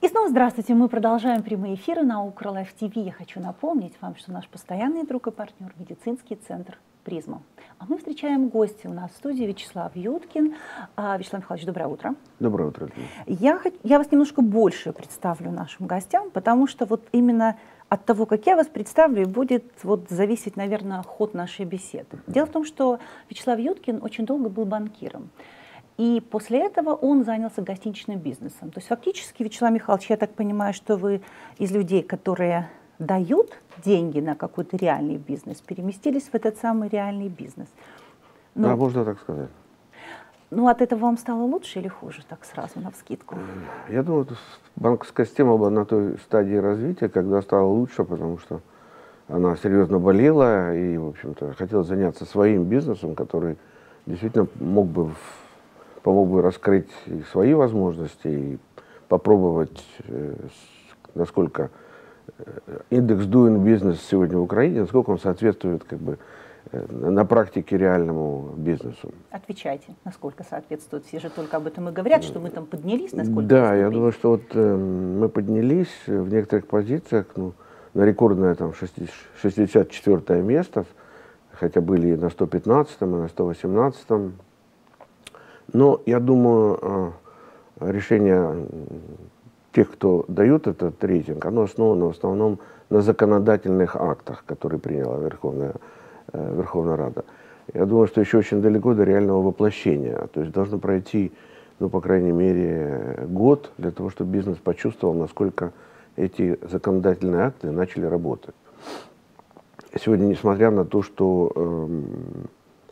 И снова здравствуйте. Мы продолжаем прямые эфиры на Укрлайф ТВ. Я хочу напомнить вам, что наш постоянный друг и партнер – медицинский центр «Призма». А мы встречаем гостя у нас в студии Вячеслав Юткин. А, Вячеслав Михайлович, доброе утро. Доброе утро. Я, я вас немножко больше представлю нашим гостям, потому что вот именно от того, как я вас представлю, будет вот зависеть, наверное, ход нашей беседы. Дело в том, что Вячеслав Юткин очень долго был банкиром. И после этого он занялся гостиничным бизнесом. То есть фактически, Вячеслав Михайлович, я так понимаю, что вы из людей, которые дают деньги на какой-то реальный бизнес, переместились в этот самый реальный бизнес. Ну, да, можно так сказать. Ну, от этого вам стало лучше или хуже, так сразу, на вскидку? Я думаю, банковская система была на той стадии развития, когда стало лучше, потому что она серьезно болела и, в общем-то, хотела заняться своим бизнесом, который действительно мог бы помог бы раскрыть и свои возможности и попробовать, э, насколько э, индекс doing business сегодня в Украине, насколько он соответствует как бы э, на практике реальному бизнесу. Отвечайте, насколько соответствует. Все же только об этом и говорят, что мы там поднялись, насколько Да, я думаю, что вот э, мы поднялись в некоторых позициях ну, на рекордное там 64 место, хотя были и на 115 и на 118 но я думаю, э, решение тех, кто дает этот рейтинг, оно основано в основном на законодательных актах, которые приняла Верховная, э, Верховная Рада. Я думаю, что еще очень далеко до реального воплощения. То есть должно пройти, ну, по крайней мере, год для того, чтобы бизнес почувствовал, насколько эти законодательные акты начали работать. Сегодня, несмотря на то, что э,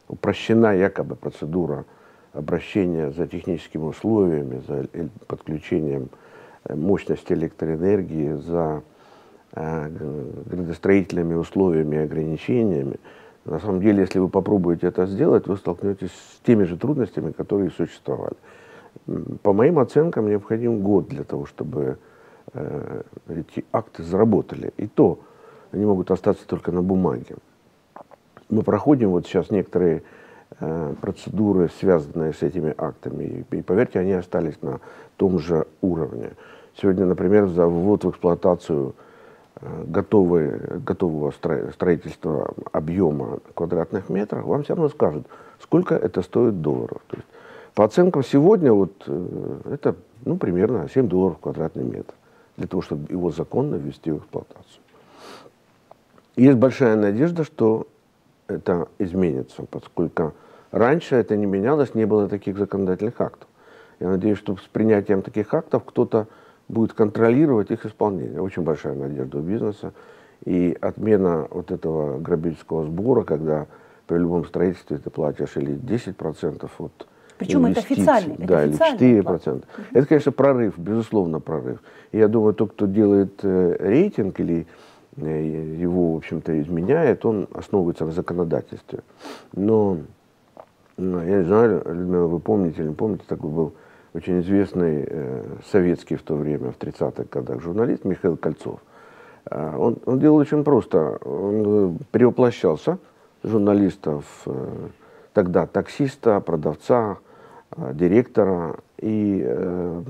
упрощена якобы процедура обращения за техническими условиями, за подключением э, мощности электроэнергии, за э, градостроительными условиями и ограничениями. На самом деле, если вы попробуете это сделать, вы столкнетесь с теми же трудностями, которые существовали. По моим оценкам, необходим год для того, чтобы э, эти акты заработали. И то они могут остаться только на бумаге. Мы проходим вот сейчас некоторые Э, процедуры, связанные с этими актами. И, поверьте, они остались на том же уровне. Сегодня, например, за ввод в эксплуатацию э, готовой, готового строительства объема квадратных метров, вам все равно скажут, сколько это стоит долларов. То есть, по оценкам сегодня вот, э, это ну, примерно 7 долларов квадратный метр для того, чтобы его законно ввести в эксплуатацию. Есть большая надежда, что это изменится, поскольку Раньше это не менялось, не было таких законодательных актов. Я надеюсь, что с принятием таких актов кто-то будет контролировать их исполнение. Очень большая надежда у бизнеса. И отмена вот этого грабительского сбора, когда при любом строительстве ты платишь или 10% от причем это. Да, или 4%. Угу. Это, конечно, прорыв, безусловно, прорыв. И я думаю, тот, кто делает э, рейтинг или его, в общем-то, изменяет, он основывается на законодательстве. Но я не знаю, Людмила, вы помните или не помните, такой был очень известный э, советский в то время, в 30-х годах, журналист Михаил Кольцов. Э, он, он делал очень просто. Он э, перевоплощался журналистов, э, тогда таксиста, продавца, э, директора, и э,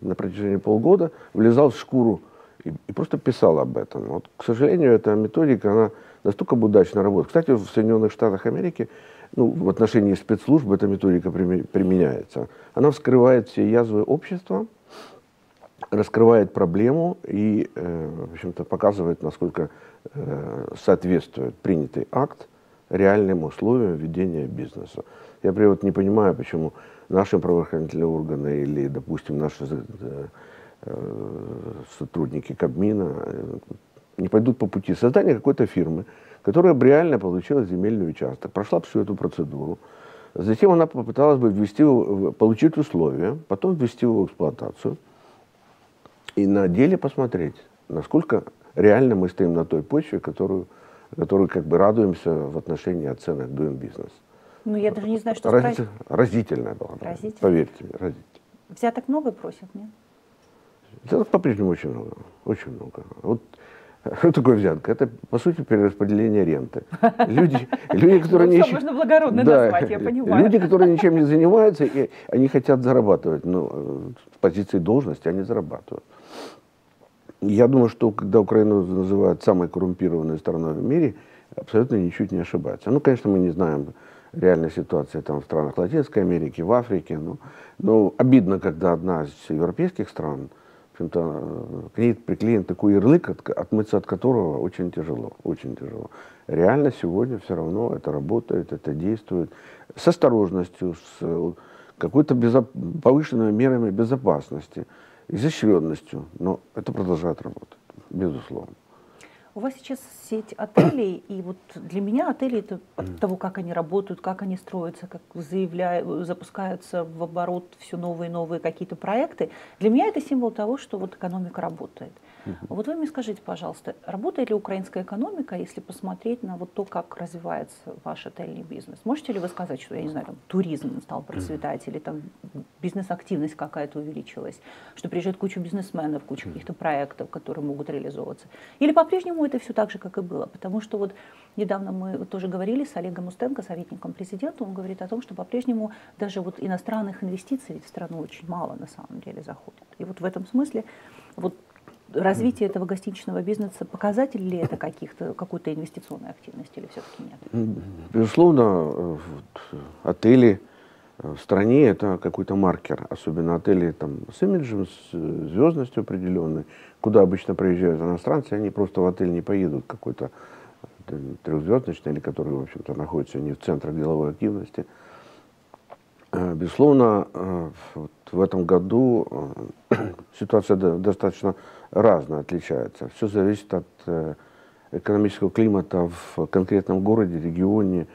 на протяжении полгода влезал в шкуру и, и просто писал об этом. Вот, к сожалению, эта методика, она настолько удачно работает. Кстати, в Соединенных Штатах Америки ну, в отношении спецслужб эта методика применяется. Она вскрывает все язвы общества, раскрывает проблему и, э, в общем-то, показывает, насколько э, соответствует принятый акт реальным условиям ведения бизнеса. Я при вот не понимаю, почему наши правоохранительные органы или, допустим, наши э, сотрудники Кабмина не пойдут по пути создания какой-то фирмы, которая бы реально получила земельный участок, прошла всю эту процедуру. Затем она попыталась бы ввести, получить условия, потом ввести его в эксплуатацию и на деле посмотреть, насколько реально мы стоим на той почве, которую, которую как бы радуемся в отношении оценок Doing Business. Ну, я даже не знаю, что Рази... сказать. Разительная была. Разительная. Поверьте мне, разительная. Взяток много просят, нет? Взяток по-прежнему очень много. Очень много. Вот что такое взятка? Это, по сути, перераспределение ренты. Люди, люди которые ну, не... можно благородно да, назвать, я понимаю. Люди, которые ничем не занимаются, и они хотят зарабатывать. Но ну, с позиции должности они зарабатывают. Я думаю, что когда Украину называют самой коррумпированной страной в мире, абсолютно ничуть не ошибается. Ну, конечно, мы не знаем реальной ситуации там, в странах Латинской Америки, в Африке. Но, но обидно, когда одна из европейских стран, в к ней приклеен такой ярлык, от, отмыться от которого очень тяжело, очень тяжело. Реально сегодня все равно это работает, это действует с осторожностью, с какой-то безо... повышенными мерами безопасности, изощренностью, но это продолжает работать, безусловно. У вас сейчас сеть отелей, и вот для меня отели это от того, как они работают, как они строятся, как заявляют, запускаются в оборот все новые и новые какие-то проекты. Для меня это символ того, что вот экономика работает. Угу. Вот вы мне скажите, пожалуйста, работает ли украинская экономика, если посмотреть на вот то, как развивается ваш отельный бизнес? Можете ли вы сказать, что, я не знаю, там, туризм стал процветать, или там бизнес-активность какая-то увеличилась, что приезжает куча бизнесменов, куча каких-то проектов, которые могут реализовываться? Или по-прежнему это все так же, как и было? Потому что вот недавно мы тоже говорили с Олегом Устенко, советником президента, он говорит о том, что по-прежнему даже вот иностранных инвестиций в страну очень мало на самом деле заходит. И вот в этом смысле вот развитие этого гостиничного бизнеса показатель ли это каких-то, какой-то инвестиционной активности или все-таки нет? Безусловно, э, отели э, в стране это какой-то маркер, особенно отели там, с имиджем, с э, звездностью определенной, куда обычно приезжают иностранцы, они просто в отель не поедут какой-то трехзвездочный или который, в общем-то, находится не в центре деловой активности. Безусловно, вот в этом году ситуация достаточно разно отличается. Все зависит от э, экономического климата в конкретном городе, регионе,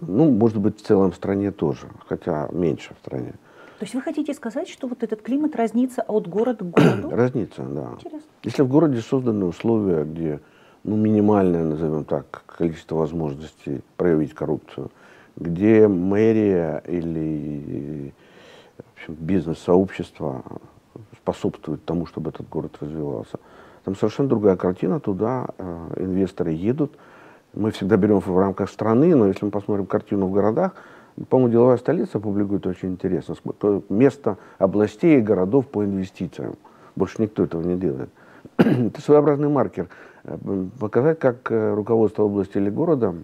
ну, может быть, в целом стране тоже, хотя меньше в стране. То есть вы хотите сказать, что вот этот климат разнится от города к городу? разнится, да. Интересно. Если в городе созданы условия, где ну, минимальное, назовем так, количество возможностей проявить коррупцию, где мэрия или бизнес-сообщество способствует тому, чтобы этот город развивался. Там совершенно другая картина, туда э, инвесторы едут. Мы всегда берем в рамках страны, но если мы посмотрим картину в городах, по-моему, деловая столица публикует очень интересно. Место областей и городов по инвестициям. Больше никто этого не делает. Это своеобразный маркер. Э, показать, как э, руководство области или города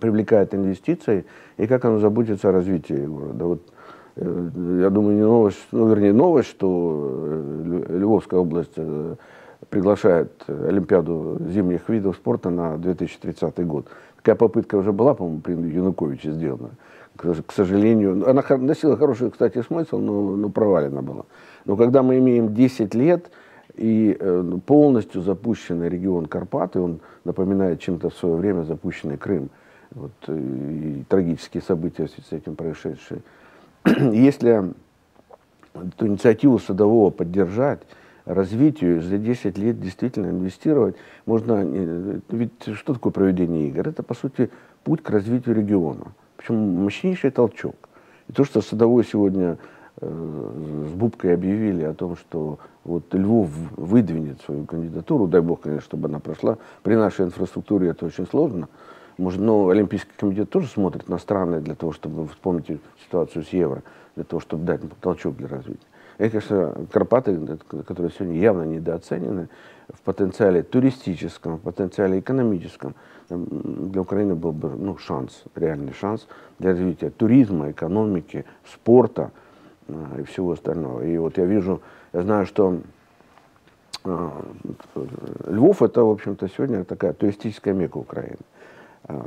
привлекает инвестиции и как оно заботится о развитии города. Вот я думаю, не новость, ну, вернее, новость, что э, Львовская область э, приглашает Олимпиаду зимних видов спорта на 2030 год. Такая попытка уже была, по-моему, при Януковиче сделана. К сожалению, она носила хороший, кстати, смысл, но, но провалена была. Но когда мы имеем 10 лет и полностью запущенный регион Карпаты, он напоминает чем-то в свое время запущенный Крым, вот, и трагические события с этим происшедшие, если эту инициативу садового поддержать, развить ее, за 10 лет действительно инвестировать, можно... Ведь что такое проведение игр? Это, по сути, путь к развитию региона. Причем мощнейший толчок. И то, что Садовой сегодня э, с Бубкой объявили о том, что вот Львов выдвинет свою кандидатуру, дай бог, конечно, чтобы она прошла. При нашей инфраструктуре это очень сложно. Может, но Олимпийский комитет тоже смотрит на страны для того, чтобы вспомнить ситуацию с евро, для того, чтобы дать толчок для развития. И, конечно, Карпаты, которые сегодня явно недооценены в потенциале туристическом, в потенциале экономическом, для Украины был бы ну, шанс, реальный шанс для развития туризма, экономики, спорта э, и всего остального. И вот я вижу, я знаю, что э, Львов это, в общем-то, сегодня такая туристическая мека Украины. Э,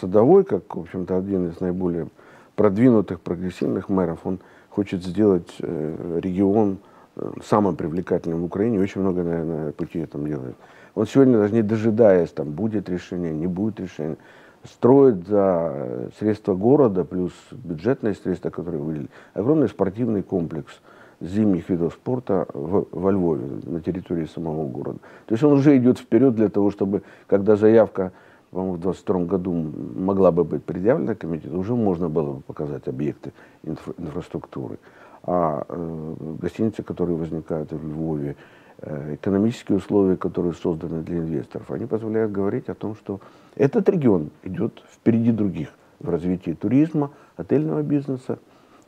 Садовой, как, в общем-то, один из наиболее продвинутых, прогрессивных мэров, он хочет сделать э, регион э, самым привлекательным в Украине, очень много, наверное, пути этом делает. Он сегодня, даже не дожидаясь, там, будет решение, не будет решения, строит за средства города, плюс бюджетные средства, которые выделили, огромный спортивный комплекс зимних видов спорта в, во Львове, на территории самого города. То есть он уже идет вперед для того, чтобы, когда заявка по-моему, в 2022 году могла бы быть предъявлена комитету, уже можно было бы показать объекты инфра инфраструктуры. А э, гостиницы, которые возникают в Львове, э, экономические условия, которые созданы для инвесторов, они позволяют говорить о том, что этот регион идет впереди других в развитии туризма, отельного бизнеса,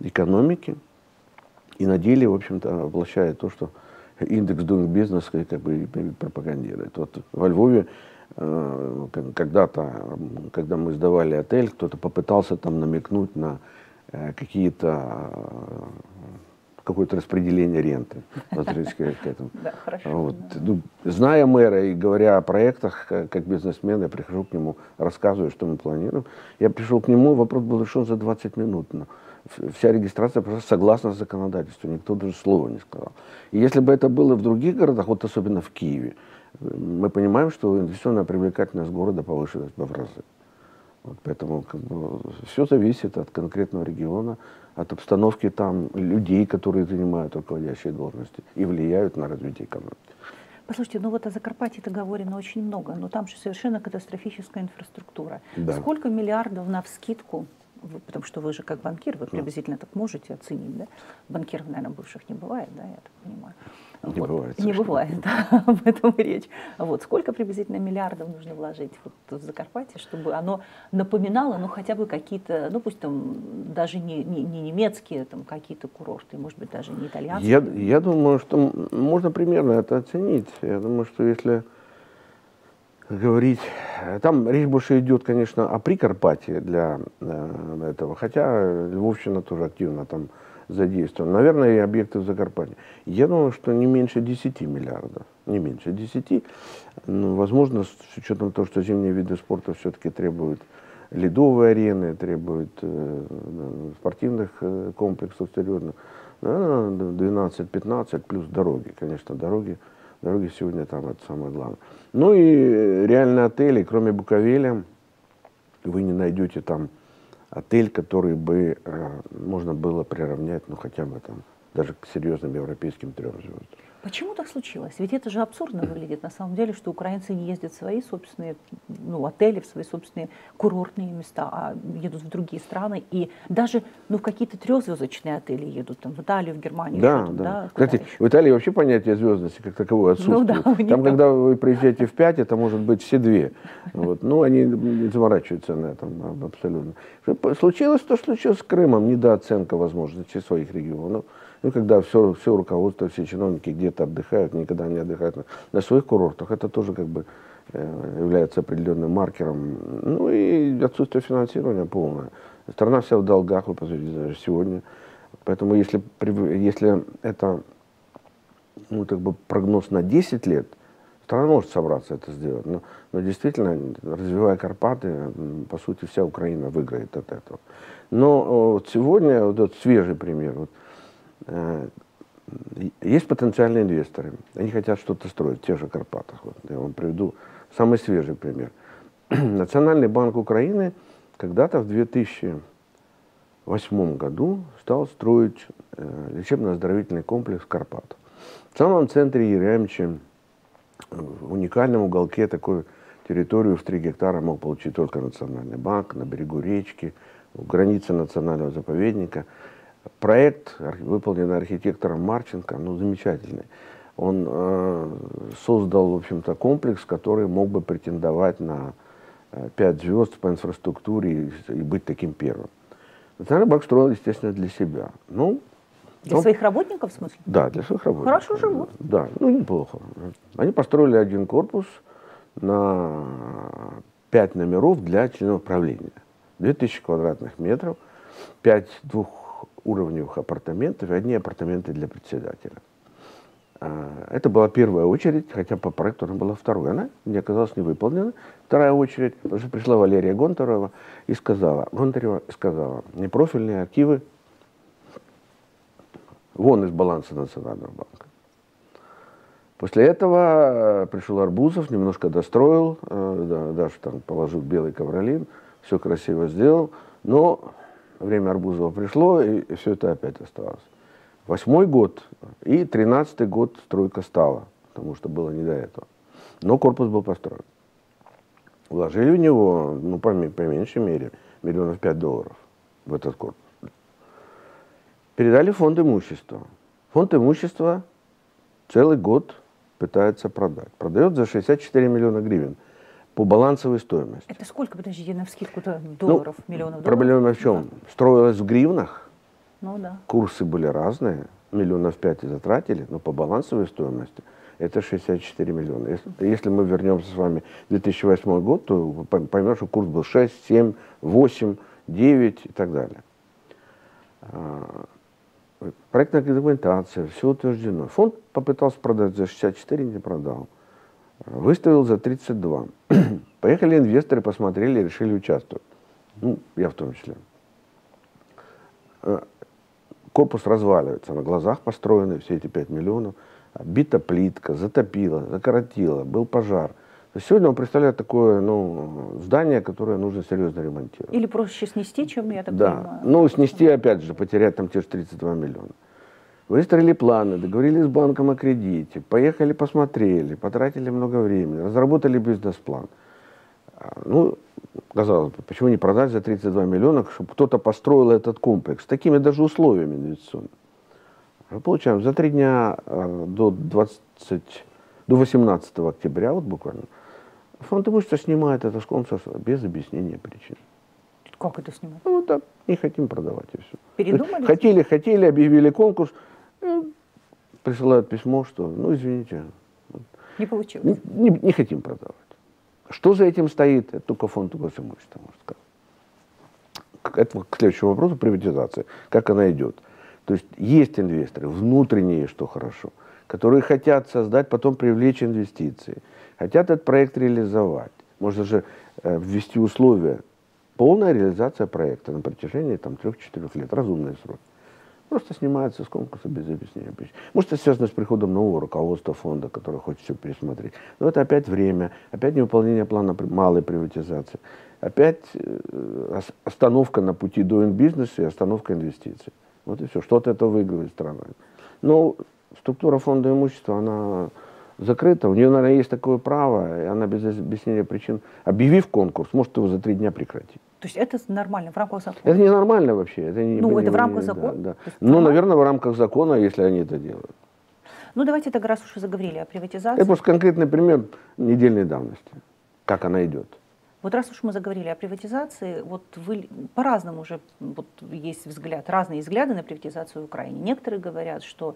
экономики. И на деле, в общем-то, воплощает то, что индекс doing business как бы пропагандирует. Вот во Львове когда-то, когда мы сдавали отель, кто-то попытался там намекнуть на э, какие-то какое-то распределение ренты. К этому. Да, хорошо. Вот. Ну, зная мэра и говоря о проектах, как бизнесмен, я прихожу к нему, рассказываю, что мы планируем. Я пришел к нему, вопрос был решен за 20 минут. Но вся регистрация просто согласно законодательству, никто даже слова не сказал. И если бы это было в других городах, вот особенно в Киеве, мы понимаем, что инвестиционная привлекательность города повышилась бы в разы. Вот поэтому как бы, все зависит от конкретного региона, от обстановки там, людей, которые занимают руководящие должности и влияют на развитие экономики. Послушайте, ну вот о Закарпатье-то говорено очень много, но там же совершенно катастрофическая инфраструктура. Да. Сколько миллиардов на вскидку потому что вы же как банкир, вы приблизительно так можете оценить, да? Банкиров, наверное, бывших не бывает, да, я так понимаю. Не вот. бывает. Не бывает, да, об этом речь. Вот сколько приблизительно миллиардов нужно вложить вот в Закарпатье, чтобы оно напоминало, ну, хотя бы какие-то, ну, пусть там даже не, не, не немецкие, там, какие-то курорты, может быть, даже не итальянские. Я, я думаю, что можно примерно это оценить. Я думаю, что если говорить, там речь больше идет, конечно, о Прикарпатии для э, этого, хотя Львовщина тоже активно там задействован. Наверное, и объекты в Закарпатье. Я думаю, что не меньше 10 миллиардов. Не меньше 10. Ну, возможно, с учетом того, что зимние виды спорта все-таки требуют ледовые арены, требуют э, спортивных э, комплексов серьезных. 12-15 плюс дороги. Конечно, дороги, дороги сегодня там это самое главное. Ну и реальные отели, кроме Буковеля, вы не найдете там отель, который бы э, можно было приравнять, ну, хотя бы там, даже к серьезным европейским трем звездам. Почему так случилось? Ведь это же абсурдно выглядит на самом деле, что украинцы не ездят в свои собственные ну, отели, в свои собственные курортные места, а едут в другие страны. И даже ну, в какие-то трехзвездочные отели едут, там, в Италию, в Германию. Да, да. да Кстати, еще? в Италии вообще понятие звездности как таковое отсутствует. Ну, да, там, когда вы приезжаете в пять, это может быть все две. Вот. Ну, они не заморачиваются на этом абсолютно. Случилось то, что случилось с Крымом, недооценка возможностей своих регионов. Ну, когда все, все руководство, все чиновники где-то отдыхают, никогда не отдыхают на, своих курортах, это тоже как бы э, является определенным маркером. Ну и отсутствие финансирования полное. Страна вся в долгах, вы посмотрите, даже сегодня. Поэтому если, если это ну, как бы прогноз на 10 лет, страна может собраться это сделать. Но, но действительно, развивая Карпаты, по сути, вся Украина выиграет от этого. Но вот сегодня, вот этот свежий пример, вот, Э, есть потенциальные инвесторы. Они хотят что-то строить в тех же Карпатах. Вот я вам приведу самый свежий пример. Национальный банк Украины когда-то в 2008 году стал строить э, лечебно-оздоровительный комплекс в Карпатах. В самом центре Еремчи, в уникальном уголке такой территорию в 3 гектара мог получить только Национальный банк, на берегу речки, в границе национального заповедника – Проект, выполненный архитектором Марченко, ну, замечательный. Он э, создал, в общем-то, комплекс, который мог бы претендовать на э, 5 звезд по инфраструктуре и, и быть таким первым. Национальный банк строил, естественно, для себя. Ну, для он, своих работников, в смысле? Да, для своих работников. Хорошо живут. Да, ну неплохо. Они построили один корпус на 5 номеров для членов правления. 2000 квадратных метров, 5 двух уровневых апартаментов и одни апартаменты для председателя. А, это была первая очередь, хотя по проекту она была второй. Она не оказалась не выполнена. Вторая очередь, потому что пришла Валерия Гонтарова и сказала, Гонтарева сказала, непрофильные активы вон из баланса Национального банка. После этого э, пришел Арбузов, немножко достроил, э, даже там положил белый ковролин, все красиво сделал, но время Арбузова пришло, и все это опять осталось. Восьмой год и тринадцатый год стройка стала, потому что было не до этого. Но корпус был построен. Вложили в него, ну, по, по меньшей мере, миллионов пять долларов в этот корпус. Передали фонд имущества. Фонд имущества целый год пытается продать. Продает за 64 миллиона гривен по балансовой стоимости. Это сколько, подождите, на вскидку-то долларов, ну, миллионов долларов? Проблема в чем? Да. Строилось в гривнах, ну, да. курсы были разные, миллионов 5 затратили, но по балансовой стоимости это 64 миллиона. Если, если мы вернемся с вами в 2008 год, то поймем, что курс был 6, 7, 8, 9 и так далее. А, проектная документация, все утверждено. Фонд попытался продать за 64, не продал. Выставил за 32. Поехали инвесторы, посмотрели, решили участвовать. Ну, я в том числе. Э, корпус разваливается, на глазах построены все эти 5 миллионов. Бита плитка, затопила, закоротила, был пожар. Сегодня он представляет такое ну, здание, которое нужно серьезно ремонтировать. Или проще снести, чем я так да. понимаю. Ну, снести, опять же, потерять там те же 32 миллиона. Выстроили планы, договорились с банком о кредите, поехали, посмотрели, потратили много времени, разработали бизнес-план. А, ну, казалось бы, почему не продать за 32 миллиона, чтобы кто-то построил этот комплекс с такими даже условиями инвестиционными. Мы получаем за три дня э, до, 20, до 18 октября, вот буквально, фонд имущества снимает это с конкурса без объяснения причин. Как это снимать? Ну, так, не хотим продавать и все. Передумали? Хотели, хотели, объявили конкурс, присылают письмо, что, ну, извините. Не получилось. Не, не, не хотим продавать. Что за этим стоит, это только фонд госимущества может сказать. Это к следующему вопросу приватизация. Как она идет. То есть есть инвесторы, внутренние, что хорошо, которые хотят создать, потом привлечь инвестиции, хотят этот проект реализовать. Можно же э, ввести условия. Полная реализация проекта на протяжении там, 3-4 лет, разумный срок. Просто снимается с конкурса без объяснения причин. Может, это связано с приходом нового руководства фонда, которое хочет все пересмотреть. Но это опять время, опять невыполнение плана малой приватизации, опять э, остановка на пути до бизнеса и остановка инвестиций. Вот и все. Что-то это выигрывает страна. Но структура фонда имущества, она закрыта. У нее, наверное, есть такое право, и она без объяснения причин, объявив конкурс, может его за три дня прекратить. То есть это нормально в рамках закона? Это не нормально вообще. Это не, ну, это в рамках да, закона? Да. Ну, наверное, в рамках закона, если они это делают. Ну, давайте тогда, раз уж заговорили о приватизации. Это просто конкретный пример недельной давности, как она идет. Вот раз уж мы заговорили о приватизации, вот вы по-разному уже вот есть взгляд, разные взгляды на приватизацию в Украине. Некоторые говорят, что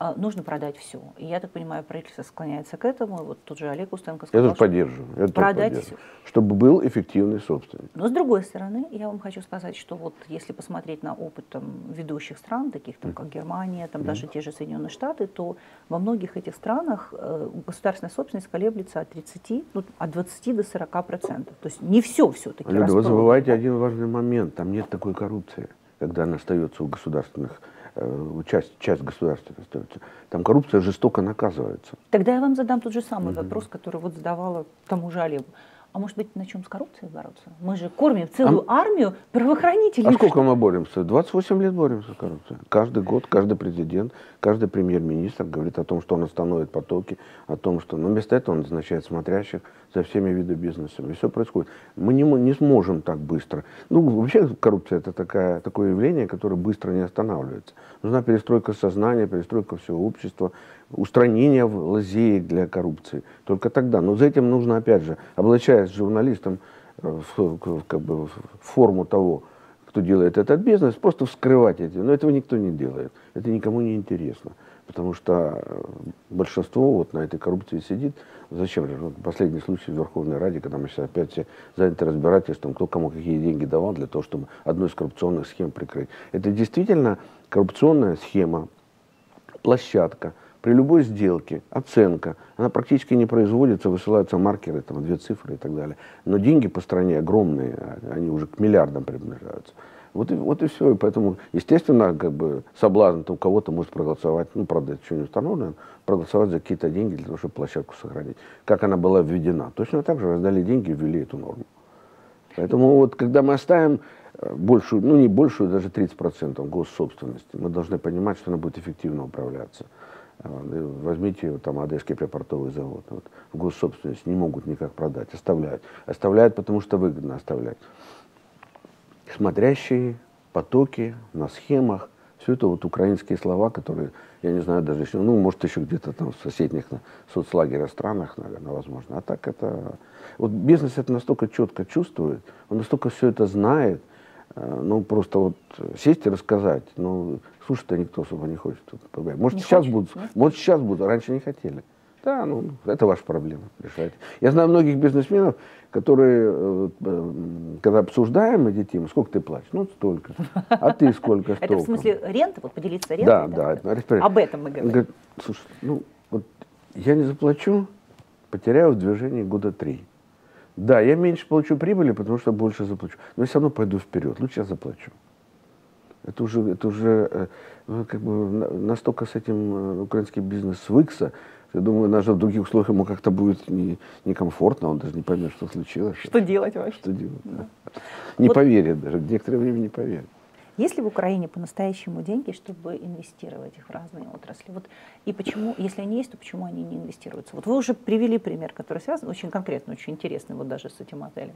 э, нужно продать все. И я так понимаю, правительство склоняется к этому. Вот тут же Олег Устенко сказал, я тут поддерживаю. Я продать поддерживаю, все. Чтобы был эффективный собственник. Но с другой стороны, я вам хочу сказать, что вот если посмотреть на опыт там, ведущих стран, таких там, как Германия, там mm-hmm. даже те же Соединенные Штаты, то во многих этих странах э, государственная собственность колеблется от 30, ну, от 20 до 40 процентов. То есть не все все-таки. Люда, вы забываете один важный момент. Там нет такой коррупции, когда она остается у государственных э, часть, часть государства остается. Там коррупция жестоко наказывается. Тогда я вам задам тот же самый mm-hmm. вопрос, который вот задавала тому же Олегу. А может быть, на чем с коррупцией бороться? Мы же кормим целую а... армию правоохранителей. А сколько мы боремся? 28 лет боремся с коррупцией. Каждый год, каждый президент, каждый премьер-министр говорит о том, что он остановит потоки, о том, что... Но вместо этого он назначает смотрящих за всеми видами бизнеса. И все происходит. Мы не, не сможем так быстро. Ну, вообще коррупция это такая, такое явление, которое быстро не останавливается. Нужна перестройка сознания, перестройка всего общества, устранение лазеек для коррупции. Только тогда. Но за этим нужно, опять же, облачаясь журналистам э, в, как бы, в форму того, кто делает этот бизнес, просто вскрывать эти. Но этого никто не делает. Это никому не интересно. Потому что э, большинство вот на этой коррупции сидит. Зачем же? Вот последний случай в Верховной Раде, когда мы сейчас опять все заняты разбирательством, кто кому какие деньги давал для того, чтобы одну из коррупционных схем прикрыть. Это действительно коррупционная схема, площадка, при любой сделке оценка, она практически не производится, высылаются маркеры, там, две цифры и так далее. Но деньги по стране огромные, а, они уже к миллиардам приближаются. Вот и, вот и все. И поэтому, естественно, как бы соблазн у кого-то может проголосовать, ну, правда, это еще не установлено, проголосовать за какие-то деньги для того, чтобы площадку сохранить. Как она была введена. Точно так же раздали деньги и ввели эту норму. Поэтому вот когда мы оставим э, большую, ну не большую, даже 30% госсобственности, мы должны понимать, что она будет эффективно управляться. Возьмите там Одесский припортовый завод. Вот, в госсобственность не могут никак продать, оставляют. Оставляют, потому что выгодно оставлять. Смотрящие потоки на схемах, все это вот украинские слова, которые, я не знаю, даже еще, ну, может, еще где-то там в соседних на, соцлагеря странах, наверное, возможно. А так это... Вот бизнес это настолько четко чувствует, он настолько все это знает, Э, ну, просто вот сесть и рассказать, ну, слушать-то никто особо не хочет. Может, Не сейчас хочет, будут, да? может, сейчас будут, а раньше не хотели. Да, ну, это ваша проблема, решайте. Я знаю многих бизнесменов, которые, э, э, когда обсуждаем эти темы, сколько ты платишь? Ну, столько. А ты сколько? Это в смысле рента, вот поделиться рентой? Да, да. Об этом мы говорим. говорит, слушай, ну, вот я не заплачу, потеряю в движении года три. Да, я меньше получу прибыли, потому что больше заплачу. Но я все равно пойду вперед. Лучше я заплачу. Это уже, это уже э, ну, как бы на- настолько с этим э, украинский бизнес свыкся, я думаю, даже в других условиях ему как-то будет не- некомфортно, он даже не поймет, что случилось. Что делать вообще? Что делать, да. Не Вот- поверит даже, некоторое время не поверит. Есть ли в Украине по-настоящему деньги, чтобы инвестировать их в разные отрасли? Вот, и почему, если они есть, то почему они не инвестируются? Вот вы уже привели пример, который связан, очень конкретно, очень интересный, вот даже с этим отелем.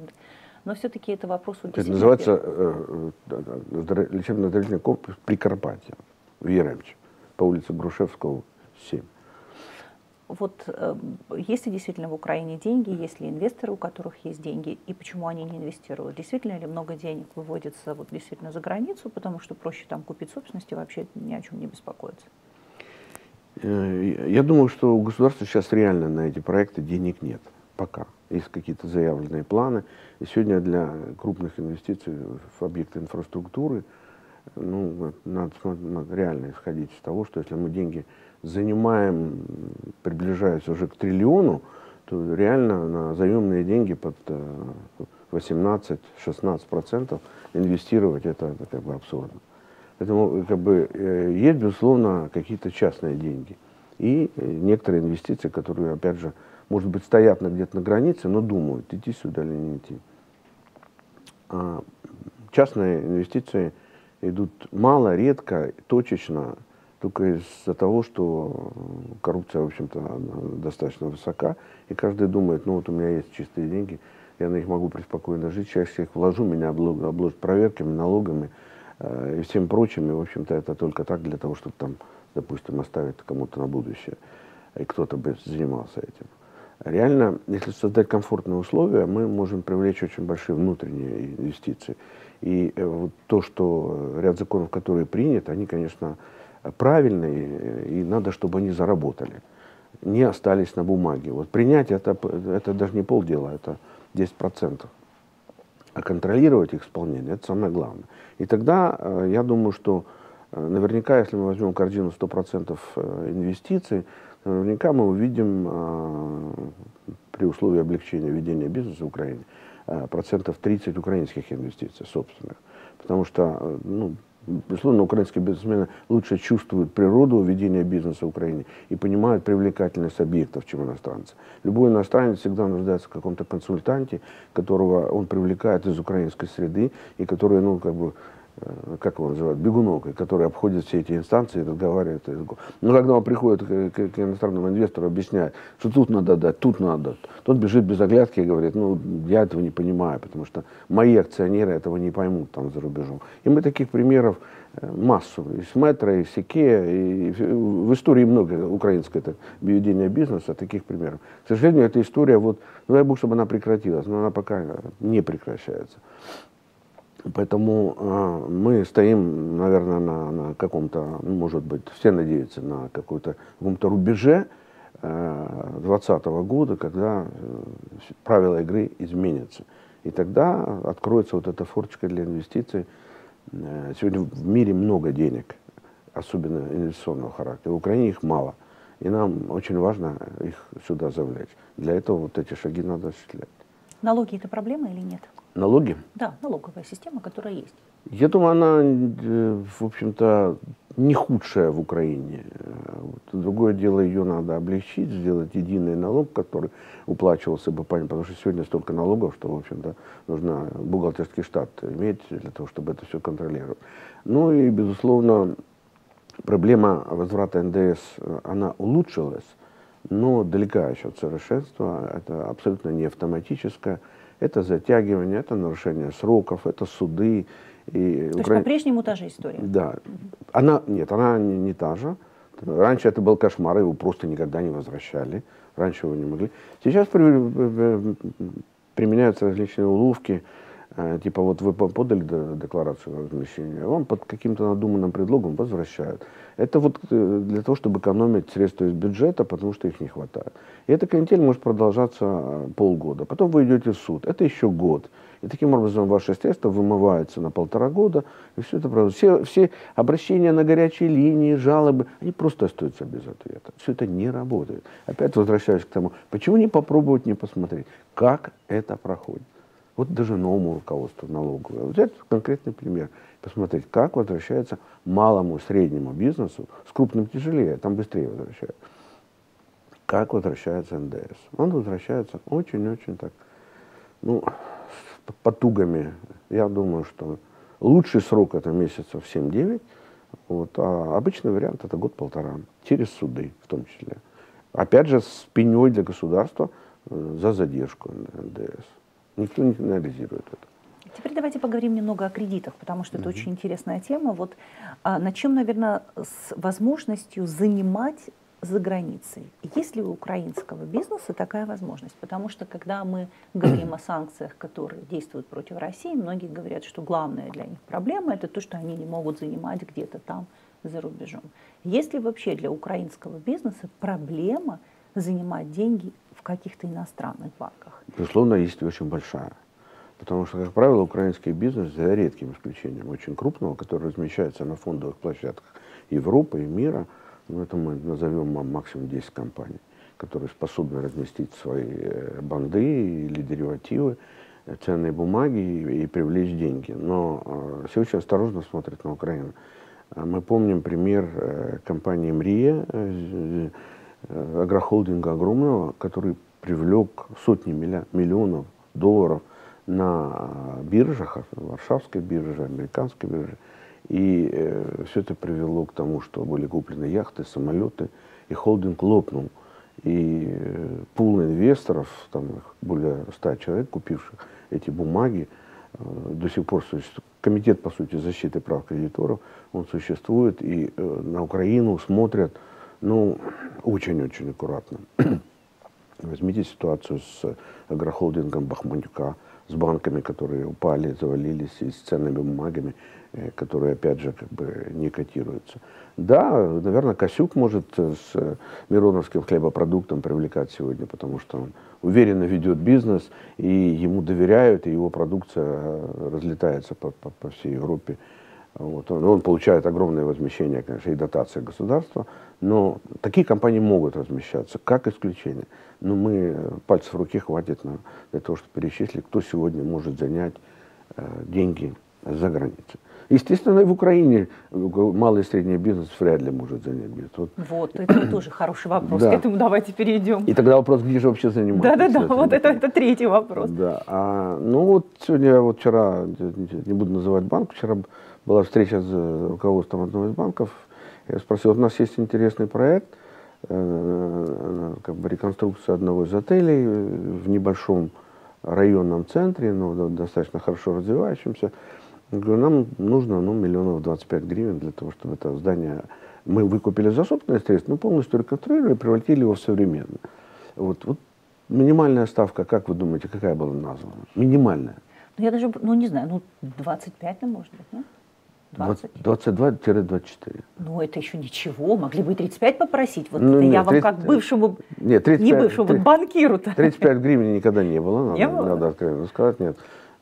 Но все-таки это вопрос... Это называется э, э, здоро- лечебно-оздоровительный комплекс Прикарпатье в Еремче по улице Грушевского, 7. Вот э, есть ли действительно в Украине деньги, есть ли инвесторы, у которых есть деньги, и почему они не инвестируют? Действительно ли много денег выводится вот действительно за границу, потому что проще там купить собственность и вообще ни о чем не беспокоиться? Э, Я думаю, что у государства сейчас реально на эти проекты денег нет. Пока. Есть какие-то заявленные планы. И сегодня для крупных инвестиций в объекты инфраструктуры ну, надо, надо реально исходить из того, что если мы деньги занимаем, приближаясь уже к триллиону, то реально на заемные деньги под э, 18-16% инвестировать это, это как бы абсурдно. Поэтому как бы, э, есть, безусловно, какие-то частные деньги. И э, некоторые инвестиции, которые, опять же, может быть, стоят на- где-то на границе, но думают, идти сюда или не идти. А частные инвестиции идут мало, редко, точечно, только из-за того, что коррупция, в общем-то, достаточно высока, и каждый думает, ну вот у меня есть чистые деньги, я на них могу преспокойно жить, сейчас их вложу, меня обло- обложат проверками, налогами э, и всем прочим, и, в общем-то, это только так для того, чтобы там, допустим, оставить кому-то на будущее, и кто-то бы занимался этим. Реально, если создать комфортные условия, мы можем привлечь очень большие внутренние инвестиции. И э, вот то, что ряд законов, которые приняты, они, конечно, правильные, э, и надо, чтобы они заработали, не остались на бумаге. Вот принять это, это даже не полдела, это 10%. А контролировать их исполнение, это самое главное. И тогда, э, я думаю, что наверняка, если мы возьмем корзину 100% э, инвестиций, наверняка мы увидим э, при условии облегчения ведения бизнеса в Украине э, процентов 30 украинских инвестиций собственных. Потому что, э, ну, безусловно, украинские бизнесмены лучше чувствуют природу ведения бизнеса в Украине и понимают привлекательность объектов, чем иностранцы. Любой иностранец всегда нуждается в каком-то консультанте, которого он привлекает из украинской среды и который, ну, как бы, как его называют, бегуновкой, который обходит все эти инстанции и разговаривает. Но когда он приходит к, к- к иностранному инвестору, объясняет, что тут надо дать, тут надо тот бежит без оглядки и говорит, ну, я этого не понимаю, потому что мои акционеры этого не поймут там за рубежом. И мы таких примеров э, массу. И с метро, и с Икеа, и в истории много украинской это ведения бизнеса, таких примеров. К сожалению, эта история, вот, ну, дай бог, чтобы она прекратилась, но она пока не прекращается. Поэтому э, мы стоим, наверное, на, на каком-то, ну, может быть, все надеются на какой-то каком-то рубеже 2020 года, когда э, правила игры изменятся. И тогда откроется вот эта форточка для инвестиций. Э, сегодня в мире много денег, особенно инвестиционного характера. В Украине их мало. И нам очень важно их сюда завлечь. Для этого вот эти шаги надо осуществлять. Налоги это проблема или нет? Налоги? Да, налоговая система, которая есть. Я думаю, она, э, в общем-то, не худшая в Украине. Другое дело, ее надо облегчить, сделать единый налог, который уплачивался бы, по- потому что сегодня столько налогов, что, в общем-то, нужно бухгалтерский штат иметь для того, чтобы это все контролировать. Ну и, безусловно, проблема возврата НДС, она улучшилась, но далека еще от совершенства. Это абсолютно не автоматическое. Это затягивание, это нарушение сроков, это суды. И То есть Укра- по-прежнему та же история. Да. Она, нет, она не, не та же. Раньше это был кошмар, его просто никогда не возвращали. Раньше его не могли. Сейчас при- применяются различные уловки. Э, типа вот вы подали декларацию размещения, вам под каким-то надуманным предлогом возвращают. Это вот э, для того, чтобы экономить средства из бюджета, потому что их не хватает. И эта канитель может продолжаться э, полгода. Потом вы идете в суд, это еще год. И таким образом ваши средства вымываются на полтора года. И все это правда. Все, все обращения на горячие линии, жалобы, они просто остаются без ответа. Все это не работает. Опять возвращаюсь к тому, почему не попробовать, не посмотреть, как это проходит. Вот даже новому руководству налоговой. Взять конкретный пример. Посмотреть, как возвращается малому, среднему бизнесу. С крупным тяжелее, там быстрее возвращается. Как возвращается НДС. Он возвращается очень-очень так, ну, с потугами. Я думаю, что лучший срок это месяцев 7-9. Вот, а обычный вариант это год-полтора. Через суды в том числе. Опять же, с пеней для государства э, за задержку НДС. Никто не анализирует это. Теперь давайте поговорим немного о кредитах, потому что это mm очень интересная тема. Вот а, начнем, наверное, с возможностью занимать за границей. Есть ли у украинского бизнеса такая возможность? Потому что когда мы говорим о санкциях, которые действуют против России, многие говорят, что главная для них проблема это то, что они не могут занимать где-то там за рубежом. Есть ли вообще для украинского бизнеса проблема занимать деньги в каких-то иностранных банках? Безусловно, есть очень большая. Потому что, как правило, украинский бизнес, за редким исключением очень крупного, который размещается на фондовых площадках Европы и мира, ну, это мы назовем максимум 10 компаний, которые способны разместить свои э, банды или деривативы, э, ценные бумаги и, привлечь деньги. Но э, все очень осторожно смотрят на Украину. Мы помним пример компании МРИА, Э, агрохолдинга огромного, который привлек сотни миллионов долларов на биржах, Варшавской бирже, Американской бирже. И э, все это привело к тому, что были куплены яхты, самолеты, и холдинг лопнул. И э, пул инвесторов, там более 100 человек, купивших эти бумаги, э, до сих пор существует. Комитет, по сути, защиты прав кредиторов, он существует, и э, на Украину смотрят ну, очень-очень аккуратно. Возьмите ситуацию с агрохолдингом Бахмутюка, с банками, которые упали, завалились, и с ценными бумагами, э, которые, опять же, как бы не котируются. Да, наверное, Косюк может с Мироновским хлебопродуктом привлекать сегодня, потому что он уверенно ведет бизнес, и ему доверяют, и его продукция разлетается по, по, по всей Европе. Вот. Он, он получает огромное возмещение, конечно, и дотация государства, но такие компании могут размещаться, как исключение. Но мы, э, пальцев в руке хватит на, для того, чтобы перечислить, кто сегодня может занять э, деньги за границей. Естественно, и в Украине малый и средний бизнес вряд ли может занять бизнес. Вот, вот это тоже хороший вопрос. Да. К этому давайте перейдем. И тогда вопрос, где же вообще заниматься? Да-да-да, вот это, это третий вопрос. Да. А, ну вот сегодня, вот вчера, не буду называть банк, вчера была встреча с руководством одного из банков. Я спросил, у нас есть интересный проект, э, э, как бы реконструкция одного из отелей в небольшом районном центре, но достаточно хорошо развивающемся. Говорю, нам нужно ну, миллионов 25 гривен для того, чтобы это здание мы выкупили за собственные средства, но полностью реконструировали превратили его в современное. Вот, вот минимальная ставка, как вы думаете, какая была названа? Минимальная. Ну, я даже, ну, не знаю, ну, 25, ну, может быть, нет? 22-24. Ну, это еще ничего. Могли бы и 35 попросить. Вот ну, это нет, я вам 30, как бывшему, нет, 35, не бывшему, 30, банкиру-то. 35 гривен никогда не было, надо, не было? надо откровенно сказать. Нет.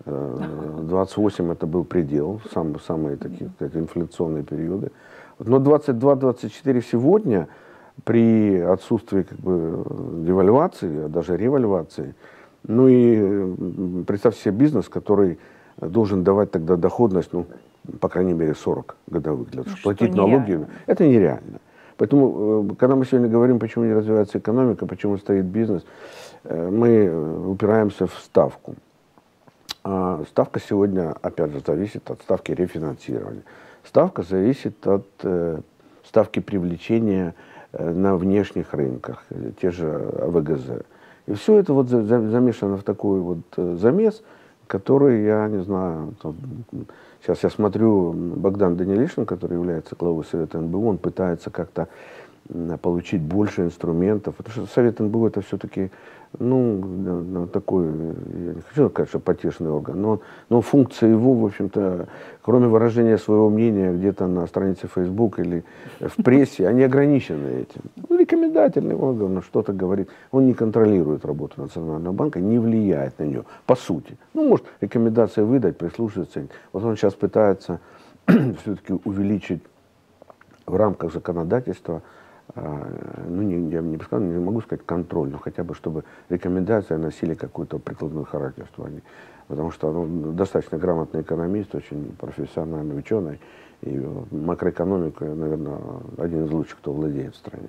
28 э, это был предел, сам, самые такие, такие инфляционные периоды. Но 22-24 сегодня при отсутствии как бы, девальвации, а даже револьвации, ну и представьте себе бизнес, который должен давать тогда доходность, ну, по крайней мере, 40 годовых для того, чтобы платить налоги. Это нереально. Поэтому, э, когда мы сегодня говорим, почему не развивается экономика, почему стоит бизнес, э, мы упираемся в ставку. А ставка сегодня, опять же, зависит от ставки рефинансирования. Ставка зависит от э, ставки привлечения на внешних рынках, те же ВГЗ. И все это вот замешано в такой вот замес, который, я не знаю, Сейчас я смотрю, Богдан Данилишин, который является главой Совета НБУ, он пытается как-то получить больше инструментов. Потому что Совет НБУ это все-таки ну, такой, я не хочу сказать, что потешный орган, но, но функция его, в общем-то, кроме выражения своего мнения где-то на странице Facebook или в прессе, они ограничены этим. Ну, рекомендательный орган, что-то говорит. Он не контролирует работу Национального банка, не влияет на нее, по сути. Ну, может, рекомендации выдать, прислушаться. Вот он сейчас пытается все-таки увеличить в рамках законодательства ну, не, я не, сказал, не могу сказать контроль, но хотя бы, чтобы рекомендации носили какой-то прикладной характер. Что они, потому что ну, достаточно грамотный экономист, очень профессиональный ученый, и макроэкономика, наверное, один из лучших, кто владеет в стране.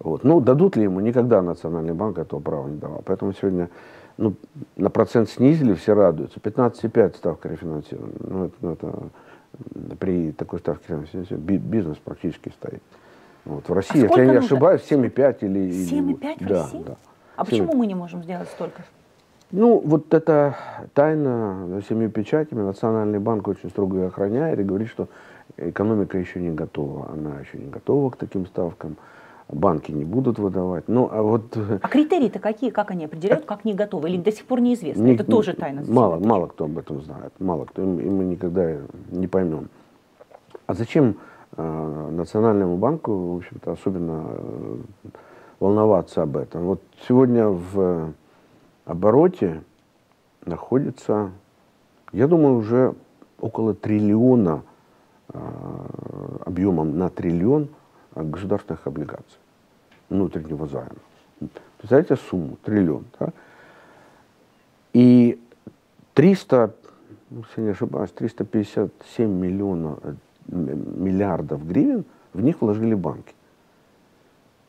Вот. Ну, дадут ли ему? Никогда Национальный банк этого права не давал. Поэтому сегодня ну, на процент снизили, все радуются. 15,5 ставка рефинансирования. Ну, это, ну, это при такой ставке рефинансирования бизнес практически стоит. Вот, в России, а если я не нужно? ошибаюсь, 7,5 или... 7,5 в да, России? Да. А 7... почему мы не можем сделать столько? Ну, вот это тайна за семью печатями. Национальный банк очень строго ее охраняет и говорит, что экономика еще не готова. Она еще не готова к таким ставкам. Банки не будут выдавать. Ну, а вот... А критерии-то какие? Как они определяют, как не готовы? Или до сих пор неизвестно? Не, это тоже тайна. Мало, мало кто об этом знает. Мало кто. И мы никогда не поймем. А зачем Национальному банку, в общем-то, особенно э, волноваться об этом. Вот сегодня в обороте находится, я думаю, уже около триллиона э, объемом на триллион государственных облигаций внутреннего займа. Представляете сумму, триллион. Да? И 300, если не ошибаюсь, 357 миллионов миллиардов гривен в них вложили банки.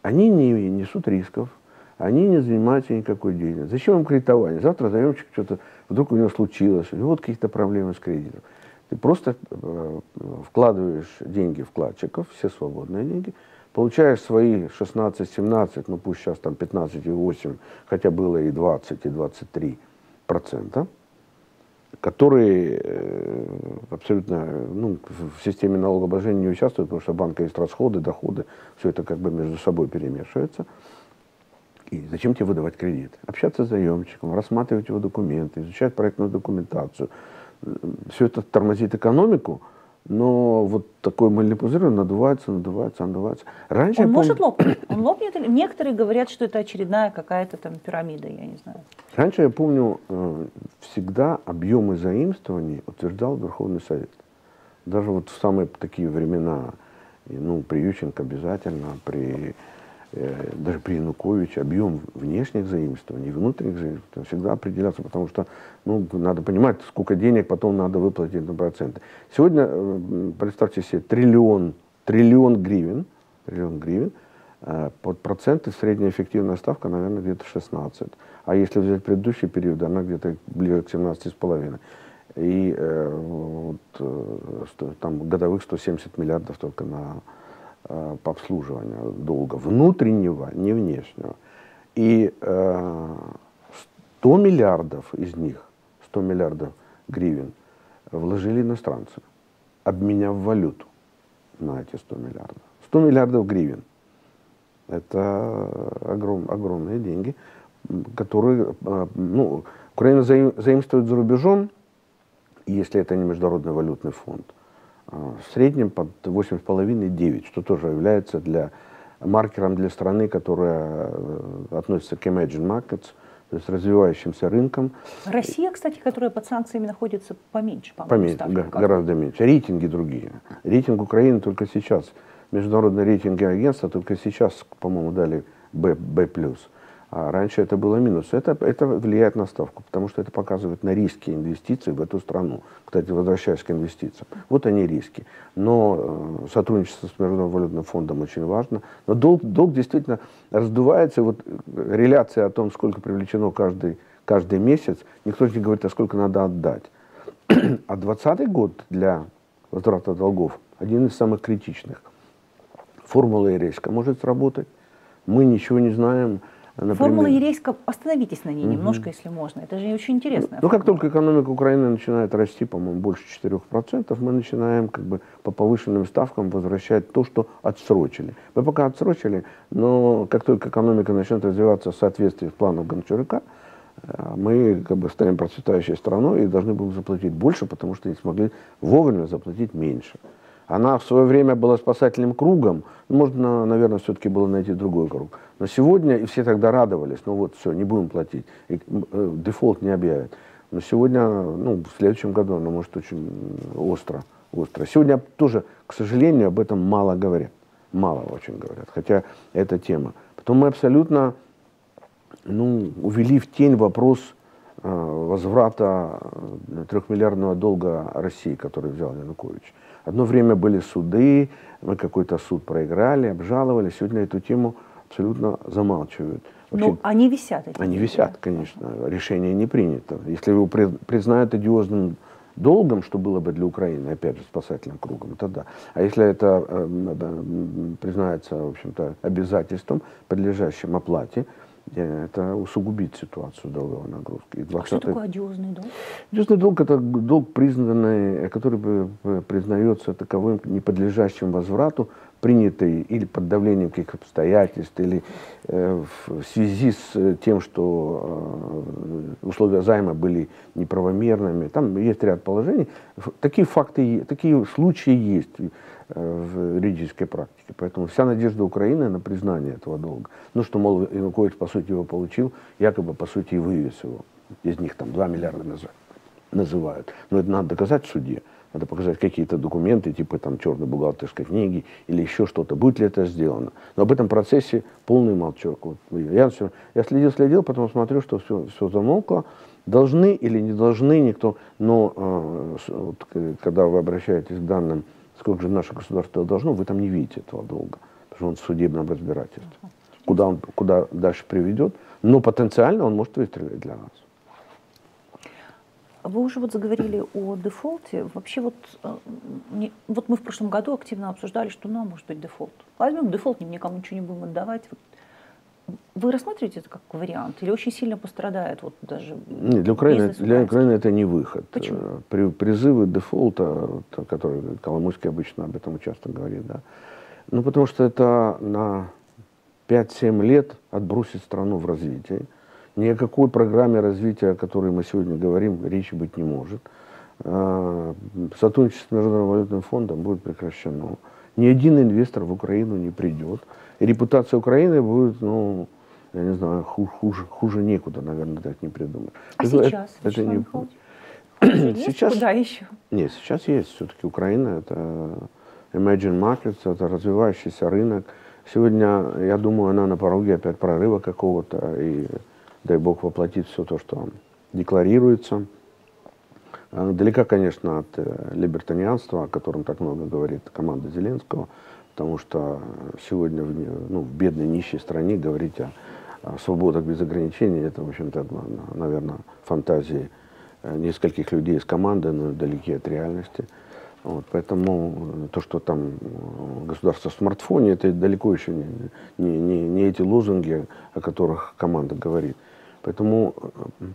Они не несут рисков, они не занимаются никакой деятельностью. Зачем им кредитование? Завтра заемщик что-то, вдруг у него случилось, у него какие-то проблемы с кредитом. Ты просто э, вкладываешь деньги вкладчиков, все свободные деньги, получаешь свои 16-17, ну пусть сейчас там 15,8, хотя было и 20, и 23 процента, которые э, абсолютно ну, в системе налогообложения не участвуют, потому что банка есть расходы, доходы, все это как бы между собой перемешивается. И зачем тебе выдавать кредит? Общаться с заемщиком, рассматривать его документы, изучать проектную документацию. Все это тормозит экономику, но вот такой мыльный пузырь, он надувается, надувается, надувается. Раньше он может лопнуть? Он лопнет? Некоторые говорят, что это очередная какая-то там пирамида, я не знаю. Раньше, я помню, э, всегда объемы заимствований утверждал Верховный Совет. Даже вот в самые такие времена, ну, при Ющенко обязательно, при даже при Януковиче объем внешних заимствований, внутренних заимствований всегда определялся, потому что ну, надо понимать, сколько денег потом надо выплатить на проценты. Сегодня, э, представьте себе, триллион, триллион гривен, триллион гривен, э, под проценты средняя эффективная ставка, наверное, где-то 16. А если взять предыдущий период, она где-то ближе к 17,5. И э, вот, э, там годовых 170 миллиардов только на Э, по обслуживанию долга, внутреннего, не внешнего. И э, 100 миллиардов из них, 100 миллиардов гривен, вложили иностранцы, обменяв валюту на эти 100 миллиардов. 100 миллиардов гривен. Это огром, огромные деньги, которые, э, ну, Украина заимствует за рубежом, если это не Международный валютный фонд, в среднем под 8,5-9, что тоже является для, маркером для страны, которая э, относится к emerging markets, то есть развивающимся рынкам. Россия, кстати, которая под санкциями находится поменьше, по-моему, Поменьше, да, гораздо меньше. Рейтинги другие. Рейтинг Украины только сейчас, международные рейтинги агентства только сейчас, по-моему, дали B, B+. А раньше это было минус. Это, это влияет на ставку, потому что это показывает на риски инвестиций в эту страну. Кстати, возвращаясь к инвестициям. Вот они риски. Но э, сотрудничество с Международным валютным фондом очень важно. Но долг, долг действительно раздувается. Вот э, реляция о том, сколько привлечено каждый, каждый месяц, никто не говорит, а сколько надо отдать. А 2020 год для возврата долгов один из самых критичных. Формула Эреська может сработать. Мы ничего не знаем Например, Формула Ерейска, остановитесь на ней угу. немножко, если можно. Это же очень интересно. Ну, как только экономика Украины начинает расти, по-моему, больше 4%, мы начинаем как бы по повышенным ставкам возвращать то, что отсрочили. Мы пока отсрочили, но как только экономика начнет развиваться в соответствии с планом Гончарука, э, мы как бы станем процветающей страной и должны будем заплатить больше, потому что не смогли вовремя заплатить меньше. Она в свое время была спасательным кругом. Можно, наверное, все-таки было найти другой круг. Но сегодня, и все тогда радовались, ну вот все, не будем платить, и, э, дефолт не объявят. Но сегодня, ну, в следующем году она может очень остро, остро. Сегодня тоже, к сожалению, об этом мало говорят. Мало очень говорят, хотя это тема. Потом мы абсолютно ну, увели в тень вопрос э, возврата э, трехмиллиардного долга России, который взял Янукович. Одно время были суды, мы какой-то суд проиграли, обжаловали. Сегодня эту тему абсолютно замалчивают. Вообще, Но они висят. Эти они висят, конечно. Решение не принято. Если его признают идиозным долгом, что было бы для Украины, опять же, спасательным кругом, это да. А если это э, признается, в общем-то, обязательством, подлежащим оплате, это усугубит ситуацию долговой нагрузки. А что такое одиозный долг? Одиозный долг – это долг, признанный, который признается таковым, не подлежащим возврату, принятый или под давлением каких обстоятельств, или э, в связи с тем, что э, условия займа были неправомерными. Там есть ряд положений. Такие факты, такие случаи есть. Э, в юридической практике. Поэтому вся надежда Украины на признание этого долга. Ну, что, мол, Янукович, по сути, его получил, якобы, по сути, и вывез его. Из них там 2 миллиарда называют. Но это надо доказать в суде. Надо показать какие-то документы, типа там черной бухгалтерской книги или еще что-то. Будет ли это сделано? Но об этом процессе полный молчок. Вот я, все, я следил, следил, потом смотрю, что все, все замолкло. Должны или не должны никто, но э, вот, когда вы обращаетесь к данным сколько же наше государство должно, вы там не видите этого долга, потому что он в судебном разбирательстве. Куда он куда дальше приведет, но потенциально он может выстрелить для нас. Вы уже вот заговорили о дефолте. Вообще вот, э, не, вот мы в прошлом году активно обсуждали, что ну, а может быть дефолт. Возьмем дефолт, никому ничего не будем отдавать. Вот вы рассматриваете это как вариант или очень сильно пострадает вот даже Нет, для Украины, для Украины это не выход. Почему? Э, при, призывы дефолта, которые Коломойский обычно об этом часто говорит, да. Ну, потому что это на 5-7 лет отбросит страну в развитии. Ни о какой программе развития, о которой мы сегодня говорим, речи быть не может. А, сотрудничество с Международным валютным фондом будет прекращено. Ни один инвестор в Украину не придет. Репутация Украины будет, ну, я не знаю, хуже, хуже, хуже некуда, наверное, так не придумать. А это, сейчас? Это, это не... сейчас куда еще? Нет, сейчас есть. Все-таки Украина это emerging markets, это развивающийся рынок. Сегодня, я думаю, она на пороге опять прорыва какого-то, и дай бог воплотит все то, что декларируется. Далека, конечно, от э, либертанианства, о котором так много говорит команда Зеленского потому что сегодня в, ну, в бедной, нищей стране говорить о, о свободах без ограничений, это, в общем-то, наверное, фантазии э, нескольких людей из команды, но далеки от реальности. Вот, поэтому то, что там э, государство в смартфоне, это далеко еще не, не, не, не эти лозунги, о которых команда говорит. Поэтому э,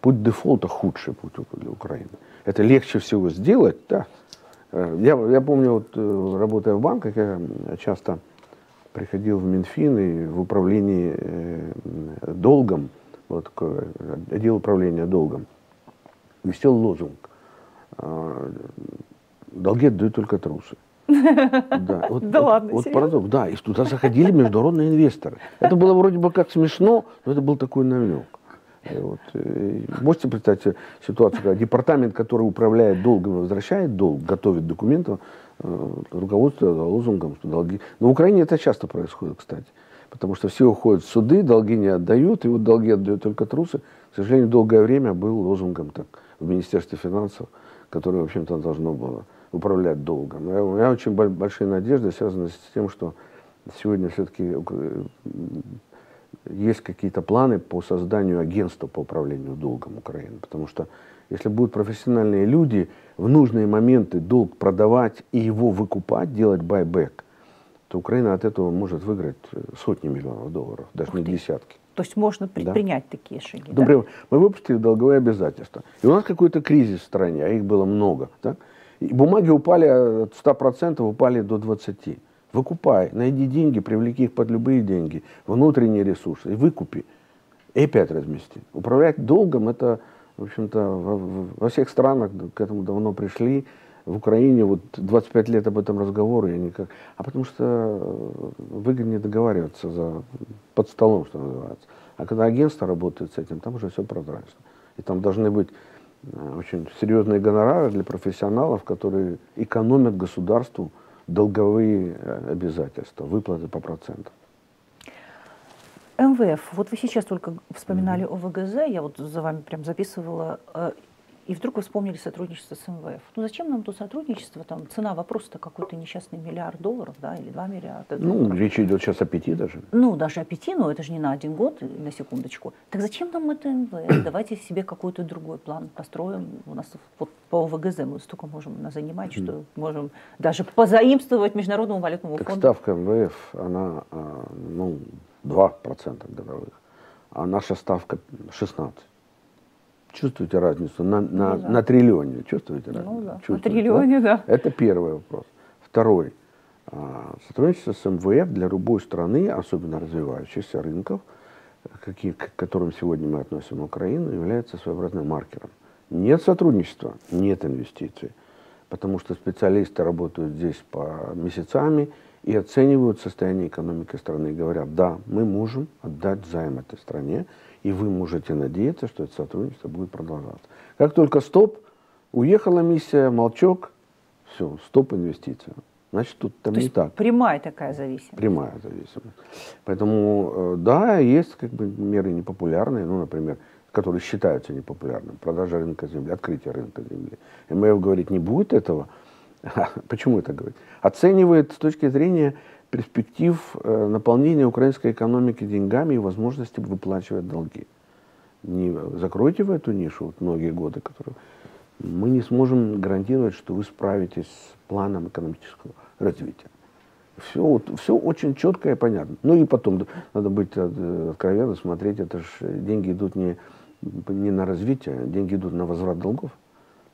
путь дефолта худший путь для Украины. Это легче всего сделать, да, Э, я, я помню, вот, э, работая в банках, я часто приходил в Минфин и в управлении э, долгом, вот отдел управления долгом, висел лозунг «Долги отдают только трусы». Да, вот, да вот, ладно, вот парадокс. Да, и туда заходили международные инвесторы. Это было вроде бы как смешно, но это был такой намек. Вот. Э, можете представить ситуацию, когда департамент, который управляет долгом возвращает долг, готовит документы, э, руководство лозунгом, что долги. Но в Украине это часто происходит, кстати. Потому что все уходят в суды, долги не отдают, и вот долги отдают только трусы. К сожалению, долгое время был лозунгом так, в Министерстве финансов, которое, в общем-то, должно было управлять долгом. У меня очень большие надежды связаны с тем, что сегодня все-таки есть какие-то планы по созданию агентства по управлению долгом Украины. Потому что если будут профессиональные люди в нужные моменты долг продавать и его выкупать, делать байбек, то Украина от этого может выиграть сотни миллионов долларов, даже не десятки. То есть можно предпринять да. такие шаги. Например, да? мы выпустили долговые обязательства. И у нас какой-то кризис в стране, а их было много. Да? И бумаги упали от 100%, упали до 20%. Выкупай, найди деньги, привлеки их под любые деньги, внутренние ресурсы, и выкупи. И опять размести. Управлять долгом, это, в общем-то, во, во всех странах к этому давно пришли. В Украине вот 25 лет об этом разговоры, я никак... А потому что э, выгоднее договариваться за, под столом, что называется. А когда агентство работает с этим, там уже все прозрачно. И там должны быть э, очень серьезные гонорары для профессионалов, которые экономят государству долговые э, обязательства, выплаты по процентам. МВФ, вот вы сейчас только вспоминали mm-hmm. о ВГЗ, я вот за вами прям записывала, э, и вдруг вы вспомнили сотрудничество с МВФ. Ну зачем нам то сотрудничество? Там цена вопроса-то какой-то несчастный миллиард долларов, да, или два миллиарда ну, долларов. Ну, речь идет сейчас о пяти даже. Ну, даже о пяти, но это же не на один год, на секундочку. Так зачем нам это МВФ? Давайте себе какой-то другой план построим. У нас вот по ВГЗ мы столько можем занимать, mm. что можем даже позаимствовать Международному валютному так фонду. ставка МВФ, она, а, ну, 2% годовых, а наша ставка 16%. Чувствуете разницу на, на, ну, да. на триллионе? Чувствуете ну разницу? Ну, да. Чувствуете, на триллионе, да? да. Это первый вопрос. Второй. А, сотрудничество с МВФ для любой страны, особенно развивающихся рынков, какие, к которым сегодня мы относим Украину, является своеобразным маркером. Нет сотрудничества, нет инвестиций. Потому что специалисты работают здесь по месяцами и оценивают состояние экономики страны и говорят, да, мы можем отдать займ этой стране, и вы можете надеяться, что это сотрудничество будет продолжаться. Как только стоп, уехала миссия, молчок, все, стоп инвестициям. Значит, тут там То не есть так. Прямая такая зависимость. Прямая зависимость. Поэтому, э, да, есть как бы меры непопулярные, ну, например, которые считаются непопулярными. Продажа рынка земли, открытие рынка земли. МВФ говорит, не будет этого. Почему это говорит? Оценивает с точки зрения перспектив э, наполнения украинской экономики деньгами и возможности выплачивать долги. Не закройте в эту нишу вот многие годы, которые мы не сможем гарантировать, что вы справитесь с планом экономического развития. Все, вот, все очень четко и понятно. Ну и потом надо быть откровенным, смотреть, это же деньги идут не, не на развитие, деньги идут на возврат долгов.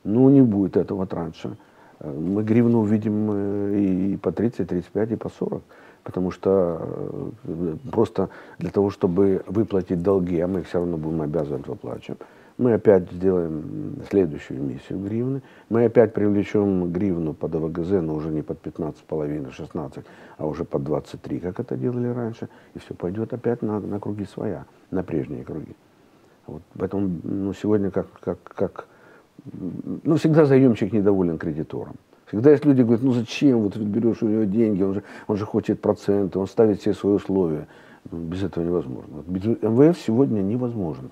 Ну не будет этого транша. Мы гривну увидим э, и по 30, 35, и по 40. Потому что э, просто для того, чтобы выплатить долги, а мы их все равно будем обязаны выплачивать, мы опять сделаем следующую эмиссию гривны. Мы опять привлечем гривну под АВГЗ, но уже не под 15,5-16, а уже под 23, как это делали раньше. И все пойдет опять на, на круги своя, на прежние круги. Вот. Поэтому ну, сегодня как, как, как ну, всегда заемщик недоволен кредитором. Всегда есть люди, говорят, ну зачем, вот берешь у него деньги, он же, он же хочет проценты, он ставит все свои условия. Ну, без этого невозможно. Без МВФ сегодня невозможно.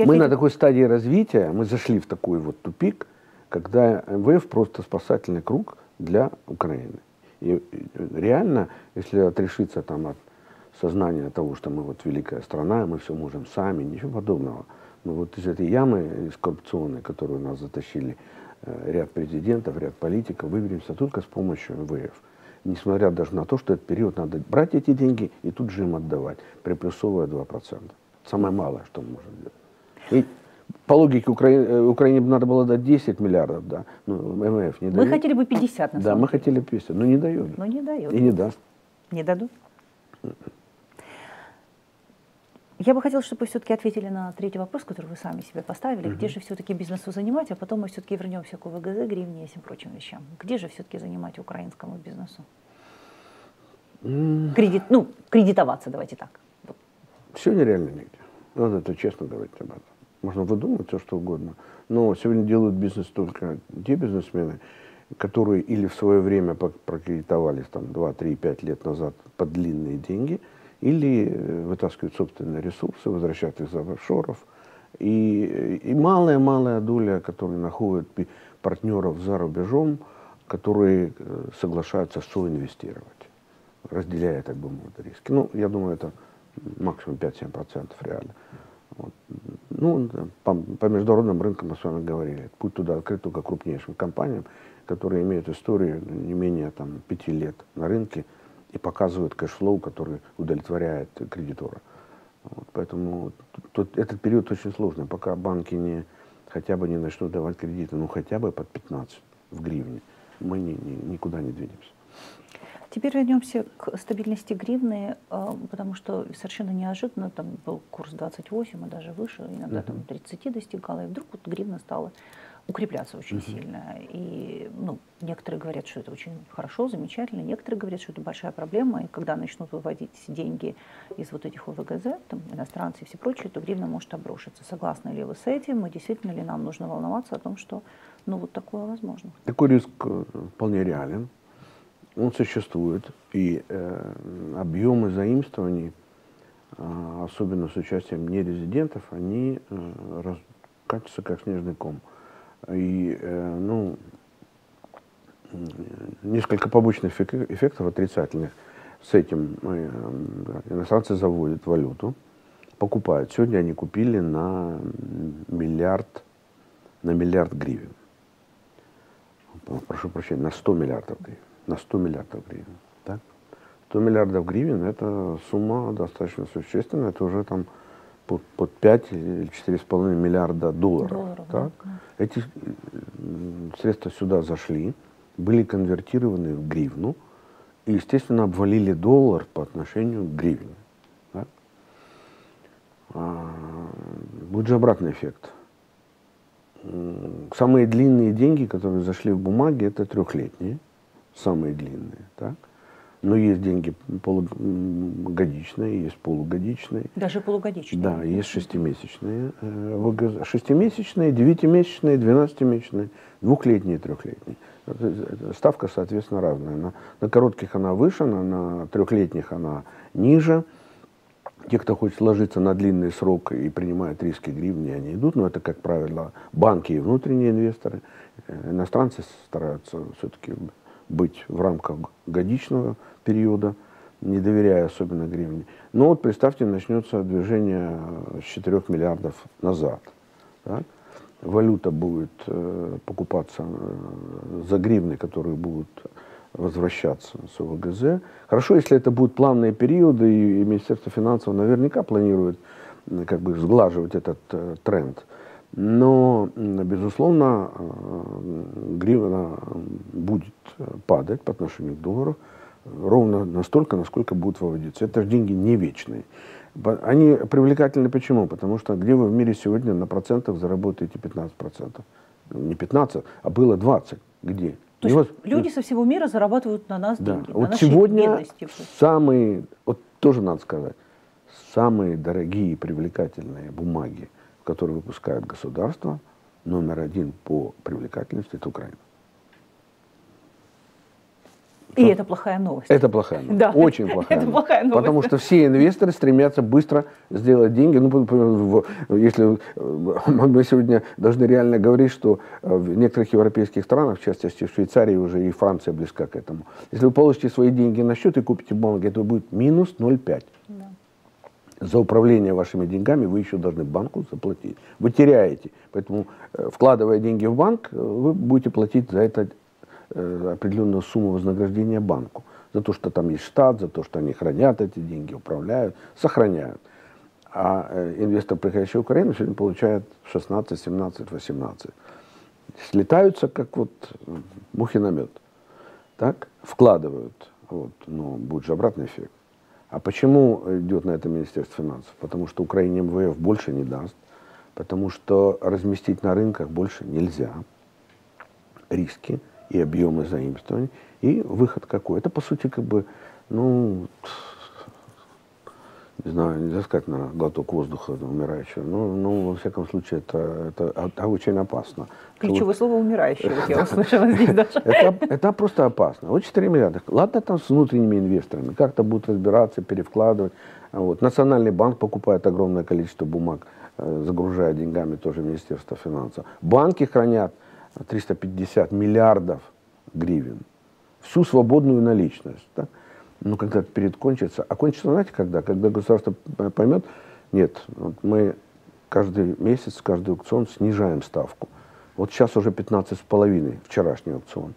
Мы на такой стадии развития, мы зашли в такой вот тупик, когда МВФ просто спасательный круг для Украины. И реально, если отрешиться там от сознания того, что мы вот великая страна, мы все можем сами, ничего подобного – мы вот из этой ямы, из коррупционной, которую нас затащили э, ряд президентов, ряд политиков, выберемся только с помощью МВФ. Несмотря даже на то, что этот период надо брать эти деньги и тут же им отдавать, приплюсовывая 2%. Самое малое, что мы можем сделать. И по логике Украине, э, Украине надо было дать 10 миллиардов, да, но МВФ не дает. Мы хотели бы 50, на Да, мы хотели 50, но не дает. Но не дает. И не даст. Не дадут? Я бы хотела, чтобы вы все-таки ответили на третий вопрос, который вы сами себе поставили. Угу. Где же все-таки бизнесу занимать, а потом мы все-таки вернемся к ВГЗ, гривне и всем прочим вещам. Где же все-таки занимать украинскому бизнесу? Кредит, ну, кредитоваться, давайте так. Вот. Все нереально нигде. Надо это честно говорить об этом. Можно выдумать все, что угодно. Но сегодня делают бизнес только те бизнесмены, которые или в свое время прокредитовались там 2, 3, 5 лет назад под длинные деньги – или э, вытаскивают собственные ресурсы, возвращают их за офшоров. И, и малая-малая доля, которые находят партнеров за рубежом, которые э, соглашаются соинвестировать, разделяя, так би мовить, риски. Ну, я думаю, это максимум 5-7% реально. Вот. Ну, по, по международным рынкам мы с вами говорили, путь туда открыт только крупнейшим компаниям, которые имеют историю не менее там, пяти лет на рынке, и показывают cash flow, который удовлетворяет кредитора. Вот, поэтому тут, этот период очень сложный, пока банки не, хотя бы не начнут давать кредиты, ну хотя бы под 15 в гривне, мы ни, ни, никуда не двинемся. Теперь вернемся к стабильности гривны, а, потому что совершенно неожиданно там был курс 28, а даже выше, иногда uh-huh. там 30 достигал, и вдруг вот гривна стала укрепляться очень uh-huh. сильно. И ну, некоторые говорят, что это очень хорошо, замечательно, некоторые говорят, что это большая проблема, и когда начнут выводить деньги из вот этих ОВГЗ, там, иностранцы и все прочее, то гривна может обрушиться. Согласны ли вы с этим, и действительно ли нам нужно волноваться о том, что ну, вот такое возможно? Такой риск э, вполне реален он существует, и э, объемы заимствований, э, особенно с участием нерезидентов, они э, раскатятся как снежный ком. И, э, ну, несколько побочных эффектов отрицательных с этим э, иностранцы заводят валюту, покупают. Сегодня они купили на миллиард, на миллиард гривен. Прошу прощения, на 100 миллиардов гривен на 100 миллиардов гривен. Так? 100 миллиардов гривен – это сумма достаточно существенная, это уже там под, под 5 или 4,5 миллиарда долларов. долларов так? Да. Эти средства сюда зашли, были конвертированы в гривну и, естественно, обвалили доллар по отношению к гривне. Так? А, будет же обратный эффект. Самые длинные деньги, которые зашли в бумаги, это трехлетние – самые длинные, так? Но есть деньги полугодичные, есть полугодичные. Даже полугодичные? Да, есть шестимесячные. Э, шестимесячные, девятимесячные, двенадцатимесячные, двухлетние, трехлетние. Ставка, соответственно, разная. На, на коротких она выше, на, на трехлетних она ниже. Те, кто хочет сложиться на длинный срок и принимают риски гривни, они идут. Но это, как правило, банки и внутренние инвесторы. Э, иностранцы стараются все-таки быть в рамках годичного периода, не доверяя особенно гривне. Но вот представьте, начнется движение с 4 миллиардов назад. Так? Валюта будет э, покупаться э, за гривны, которые будут возвращаться с ОВГЗ. Хорошо, если это будут плавные периоды, и Министерство финансов наверняка планирует э, как бы сглаживать этот э, тренд. Но, безусловно, э, гривна будет падать по отношению к доллару ровно настолько, насколько будут выводиться. Это же деньги не вечные. Они привлекательны почему? Потому что где вы в мире сегодня на процентах заработаете 15%? Не 15, а было 20. Где? То есть вот, люди со всего мира зарабатывают на нас да. деньги. Вот на сегодня бедности. самые, вот тоже надо сказать, самые дорогие и привлекательные бумаги – который выпускает государство, номер один по привлекательности – это Украина. И это плохая новость. Это плохая новость. Да. Очень плохая, это новость. плохая новость. Потому что все инвесторы стремятся быстро сделать деньги. Ну, если э, мы сегодня должны реально говорить, что э, в некоторых европейских странах, в частности в Швейцарии уже и Франция близка к этому, если вы получите свои деньги на счет и купите бумаги, это будет минус 0,5. За управление вашими деньгами вы еще должны банку заплатить. Вы теряете. Поэтому, э, вкладывая деньги в банк, э, вы будете платить за это э, определенную сумму вознаграждения банку. За то, что там есть штат, за то, что они хранят эти деньги, управляют, сохраняют. А инвестор, приходящий в Украину, сегодня получает 16, 17, 18. Слетаются, как вот мухи на мед. Так? Вкладывают. Вот. Но будет же обратный эффект. А почему идет на это Министерство финансов? Потому что Украине МВФ больше не даст, потому что разместить на рынках больше нельзя. Риски и объемы заимствований. И выход какой? Это, по сути, как бы, ну, не знаю, нельзя сказать на глоток воздуха умирающего, но, ну, во всяком случае, это, это, это очень опасно. Ключевое слово «умирающий», вот я услышала здесь даже. Это, это просто опасно. Вот 4 миллиарда. Ладно там с внутренними инвесторами, как-то будут разбираться, перевкладывать. Вот. Национальный банк покупает огромное количество бумаг, э, загружая деньгами тоже Министерство финансов. Банки хранят 350 миллиардов гривен. Всю свободную наличность. Ну, когда этот период кончится. А кончится, знаете, когда? Когда государство поймет, нет, вот мы каждый месяц, каждый аукцион снижаем ставку. Вот сейчас уже 15,5, вчерашний аукцион.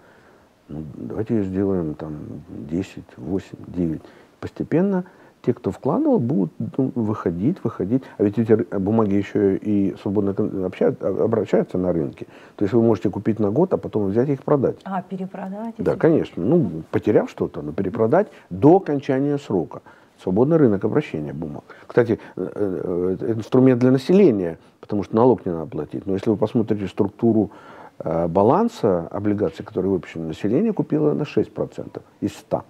Ну, давайте ее сделаем там 10, 8, 9. Постепенно те, кто вкладывал, будут ну, выходить, выходить. А ведь эти бумаги еще и свободно общают, обращаются на рынке. То есть вы можете купить на год, а потом взять их продать. А, перепродать? Да, конечно. Ну, потеряв что-то, но перепродать до окончания срока. Свободный рынок обращения бумаг. Кстати, э, э, это инструмент для населения, потому что налог не надо платить. Но если вы посмотрите структуру э, баланса облигаций, которые выпущены, население купило на 6% из 100.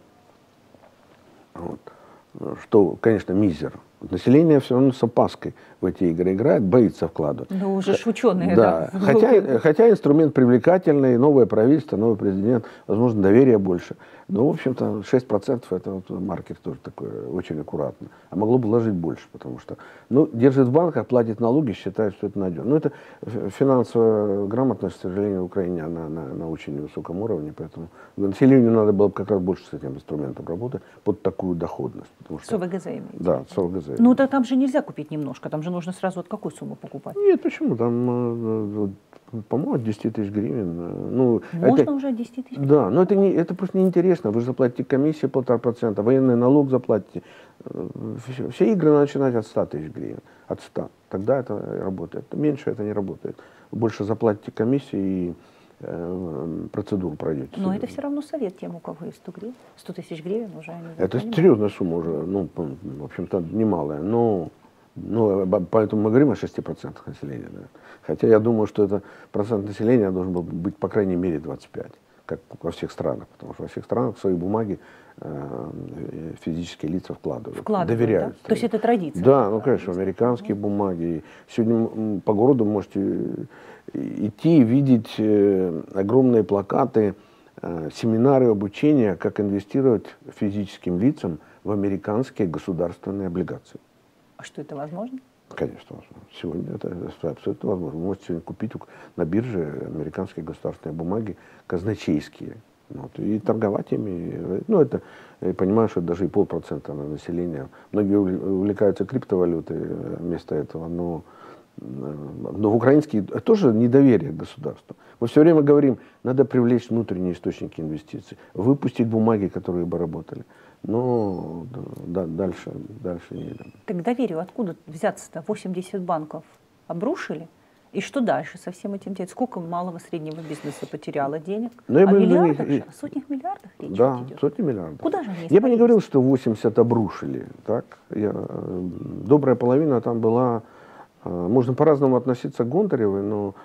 Вот. Что, конечно, мизер. Население все равно с опаской в эти игры играет, боится вкладывать. Ну, уже ж ученые, да. да. Хотя, хотя инструмент привлекательный, новое правительство, новый президент, возможно, доверия больше. Ну, в общем-то, 6% это вот маркер тоже такой очень аккуратно. А могло бы вложить больше, потому что, ну, держит в банках, платит налоги, считает, что это надежно. Ну, это финансовая грамотность, к сожалению, в Украине, она на, на очень высоком уровне, поэтому населению надо было бы как раз больше с этим инструментом работать под такую доходность. Потому что, с ОВГЗ имеете? Да, с ОВГЗ. Ну, да там же нельзя купить немножко, там же нужно сразу от какой суммы покупать? Нет, почему? Там, э, по-моему, от 10 тысяч гривен. Ну, Можно это, уже 10 тысяч? Да, но это, не, это просто неинтересно интересно, вы же заплатите комиссию полтора процента, военный налог заплатите. Все, все игры надо начинать от 100 тысяч гривен, от 100. Тогда это работает. Меньше это не работает. Больше заплатите комиссию и э, процедуру пройдете. Но это все равно совет тем, у кого есть 100 гривен. 100 тысяч гривен уже они Это серьезная сумма уже, ну, в общем-то, немалая. Но, ну, поэтому мы говорим о 6% населения. Да. Хотя я думаю, что это процент населения должен был быть, по крайней мере, 25 как во всех странах, потому что во всех странах свои бумаги э, физические лица вкладывают, вкладывают доверяют. Да? То есть это традиция? Да, ну конечно, американские бумаги. Сегодня по городу можете идти и видеть э, огромные плакаты, э, семинары обучения, как инвестировать физическим лицам в американские государственные облигации. Что это возможно? Конечно, возможно. Сегодня это абсолютно возможно. Вы можете сегодня купить на бирже американские государственные бумаги, казначейские, вот, и торговать ими. Ну, это, я понимаю, что даже и полпроцента на население. Многие увлекаются криптовалютой э, вместо этого, но, э, но в украинские тоже недоверие к государству. Мы все время говорим, надо привлечь внутренние источники инвестиций, выпустить бумаги, которые бы работали. Но да, дальше, дальше не идем. Так доверие откуда взяться-то? 80 банков обрушили? И что дальше со всем этим делать? Сколько малого среднего бизнеса потеряло денег? Ну, О миллиардах? И... О сотнях миллиардов речь Да, идет? сотни миллиардов. Куда же они Я бы не говорил, что 80 обрушили. Так? Я, добрая половина там была... Э, можно по-разному относиться к Гонтаревой, но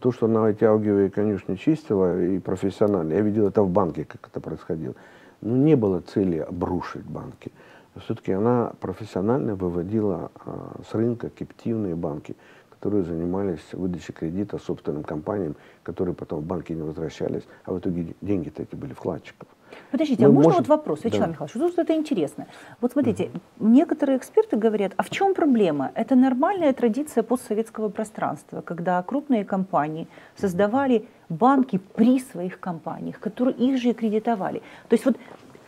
то, что она эти аудио конюшни чистила и профессионально, я видел это в банке, как это происходило ну, не было цели обрушить банки. Все-таки она профессионально выводила а, с рынка кептивные банки, которые занимались выдачей кредита собственным компаниям, которые потом в банки не возвращались, а в итоге деньги-то эти были вкладчиков. Подождите, Мы а можно можем... вот вопрос, Вячеслав да. Михайлович, тут это интересно. Вот смотрите, угу. некоторые эксперты говорят, а в чем проблема? Это нормальная традиция постсоветского пространства, когда крупные компании создавали банки при своих компаниях, которые их же и кредитовали. То есть вот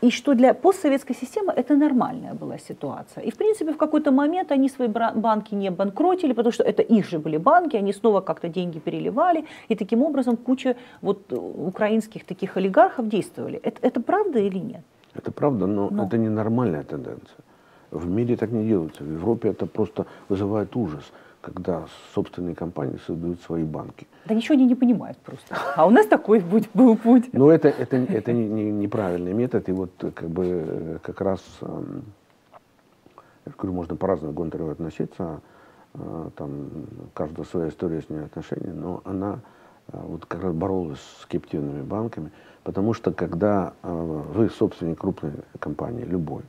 и что для постсоветской системы это нормальная была ситуация. И, в принципе, в какой-то момент они свои банки не банкротили, потому что это их же были банки, они снова как-то деньги переливали, и таким образом куча вот украинских таких олигархов действовали. Это, это правда или нет? Это правда, но, но это не нормальная тенденция. В мире так не делается. В Европе это просто вызывает ужас когда собственные компании создают свои банки. Да ничего они не понимают просто. А у нас такой путь был путь. Ну, это, это, это не, не, неправильный метод. И вот как бы э, как раз, я говорю, можно по-разному к Гонтареву относиться. Э, там каждая своя история с ней отношения. Но она э, вот как раз боролась с кептивными банками. Потому что когда вы собственник крупной компании, любой,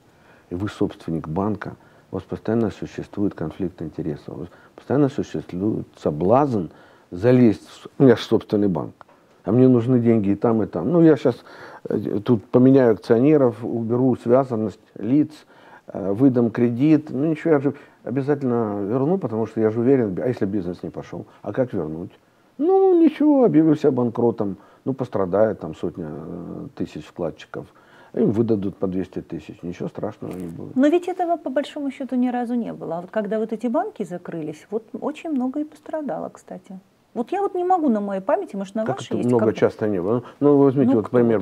и вы собственник банка, у вас постоянно существует конфликт интересов, у вас постоянно существует соблазн залезть в меня собственный банк. А мне нужны деньги и там, и там. Ну, я сейчас э, тут поменяю акционеров, уберу связанность лиц, э, выдам кредит. Ну, ничего, я же обязательно верну, потому что я же уверен, а если бизнес не пошел, а как вернуть? Ну, ничего, объявлю себя банкротом. Ну, пострадает там сотня э, тысяч вкладчиков – им выдадут по 200 тысяч, ничего страшного не будет. Но ведь этого по большому счету ни разу не было. А вот когда вот эти банки закрылись, вот очень много и пострадало, кстати. Вот я вот не могу на моей памяти, может, на как вашей есть. Много часто не было. Ну, возьмите ну, вот пример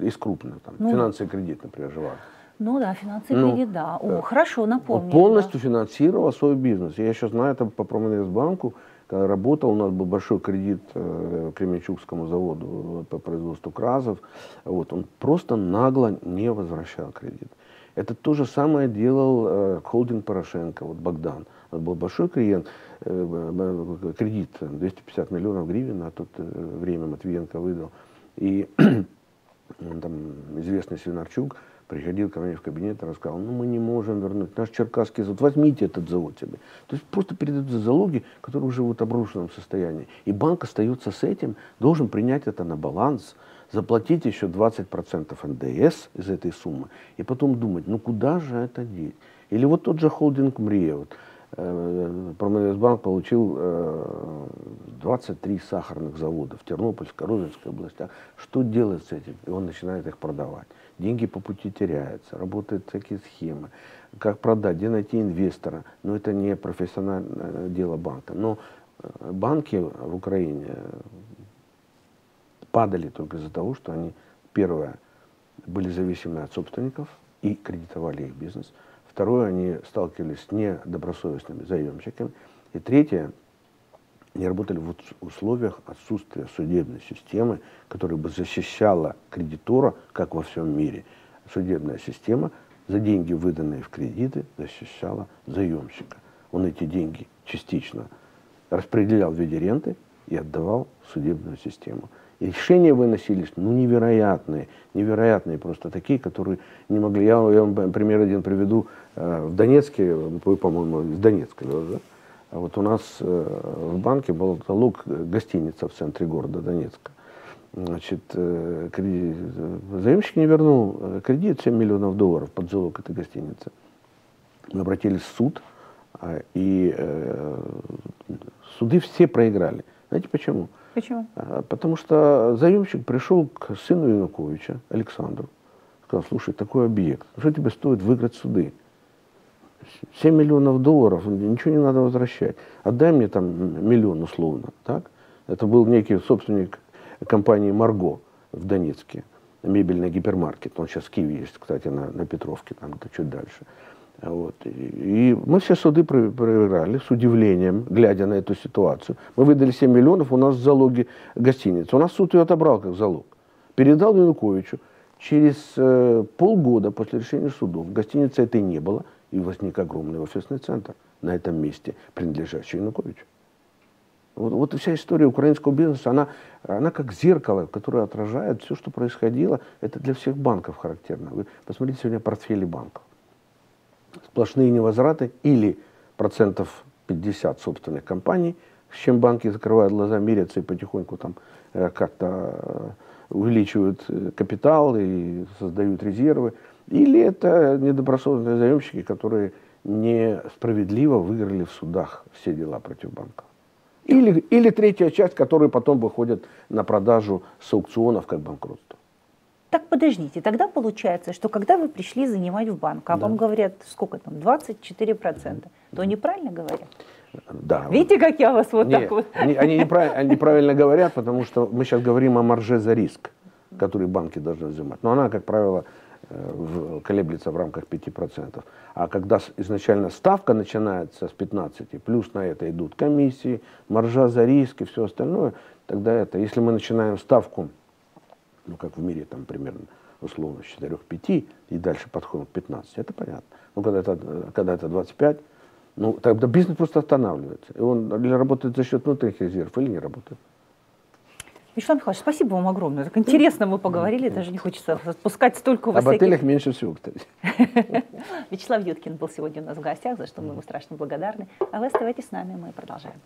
из крупных, там, ну, финансовый кредит, например, живак. Ну да, финансовый ну, кредит, да. О, э, хорошо, напомню. Он полностью да. финансировал свой бизнес. Я сейчас знаю это по Промэнерсбанку, когда работал, у нас был большой кредит э, Кременчугскому заводу по производству кразов. Вот, он просто нагло не возвращал кредит. Это то же самое делал э, холдинг Порошенко, вот Богдан. У был большой клиент, э, кредит 250 миллионов гривен, на тот э, время Матвиенко выдал. И там известный Свинарчук приходил ко мне в кабинет и рассказал, ну мы не можем вернуть наш черкасский завод, возьмите этот завод себе. То есть просто передают залоги, которые уже в обрушенном состоянии. И банк остается с этим, должен принять это на баланс, заплатить еще 20% НДС из этой суммы, и потом думать, ну куда же это деть? Или вот тот же холдинг МРИА, вот, э, Промэнерсбанк получил 23 э, сахарных завода в Тернопольской, Розовской областях. Что делать с этим? И он начинает их продавать. Деньги по пути теряются, работают всякие схемы. Как продать, где найти инвестора? Но это не профессиональное дело банка. Но э, банки в Украине падали только из-за того, что они, первое, были зависимы от собственников и кредитовали их бизнес. Второе, они сталкивались с недобросовестными заемщиками. И третье, они работали в условиях отсутствия судебной системы, которая бы защищала кредитора, как во всем мире. Судебная система за деньги, выданные в кредиты, защищала заемщика. Он эти деньги частично распределял в виде ренты и отдавал в судебную систему решения выносились, ну, невероятные, невероятные просто такие, которые не могли. Я, я вам пример один приведу. Э, в Донецке, вы, по-моему, из Донецка, да? А вот у нас э, в банке был залог гостиница в центре города Донецка. Значит, э, кредит, заемщик не вернул кредит 7 миллионов долларов под залог этой гостиницы. Мы обратились в суд, и суды все проиграли. Знаете почему? Почему? А, потому что заемщик пришел к сыну Януковича, Александру, сказал, слушай, такой объект, что тебе стоит выиграть суды? 7 миллионов долларов, ничего не надо возвращать. Отдай мне там миллион условно. Так? Это был некий собственник компании «Марго» в Донецке, мебельный гипермаркет. Он сейчас в Киеве есть, кстати, на, на Петровке, там чуть дальше. Вот. И мы все суды проиграли с удивлением, глядя на эту ситуацию. Мы выдали 7 миллионов, у нас в залоге гостиница. У нас суд ее отобрал как залог. Передал Януковичу. Через э, полгода после решения судов гостиницы этой не было, и возник огромный офисный центр на этом месте, принадлежащий Януковичу. Вот, вот вся история украинского бизнеса, она, она как зеркало, которое отражает все, что происходило. Это для всех банков характерно. Вы посмотрите сегодня портфели банков сплошные невозвраты или процентов 50 собственных компаний, с чем банки закрывают глаза, мирятся и потихоньку там э, как-то э, увеличивают э, капитал и создают резервы. Или это недобросовестные заемщики, которые несправедливо выиграли в судах все дела против банков. Или, или третья часть, которые потом выходят на продажу с аукционов как банкротство. Так подождите, тогда получается, что когда вы пришли занимать в банк, а да. вам говорят, сколько там, 24%, то они правильно говорят? Да. Видите, как я вас вот Нет, так вот... Они, они, неправильно, они неправильно говорят, потому что мы сейчас говорим о марже за риск, который банки должны взимать. Но она, как правило, э, в, колеблется в рамках 5%. А когда изначально ставка начинается с 15, плюс на это идут комиссии, маржа за риск и все остальное, тогда это, если мы начинаем ставку ну, как в мире, там, примерно, условно, с 4-5, и дальше подходим к 15, это понятно. Но когда это, когда это 25, ну, тогда бизнес просто останавливается. И он или работает за счет внутренних резервов, или не работает. Вячеслав Михайлович, спасибо вам огромное. Так интересно мы поговорили, даже не хочется отпускать столько у вас Об всяких... отелях меньше всего, кстати. Вячеслав Юткин был сегодня у нас в гостях, за что мы ему страшно благодарны. А вы оставайтесь с нами, мы продолжаем.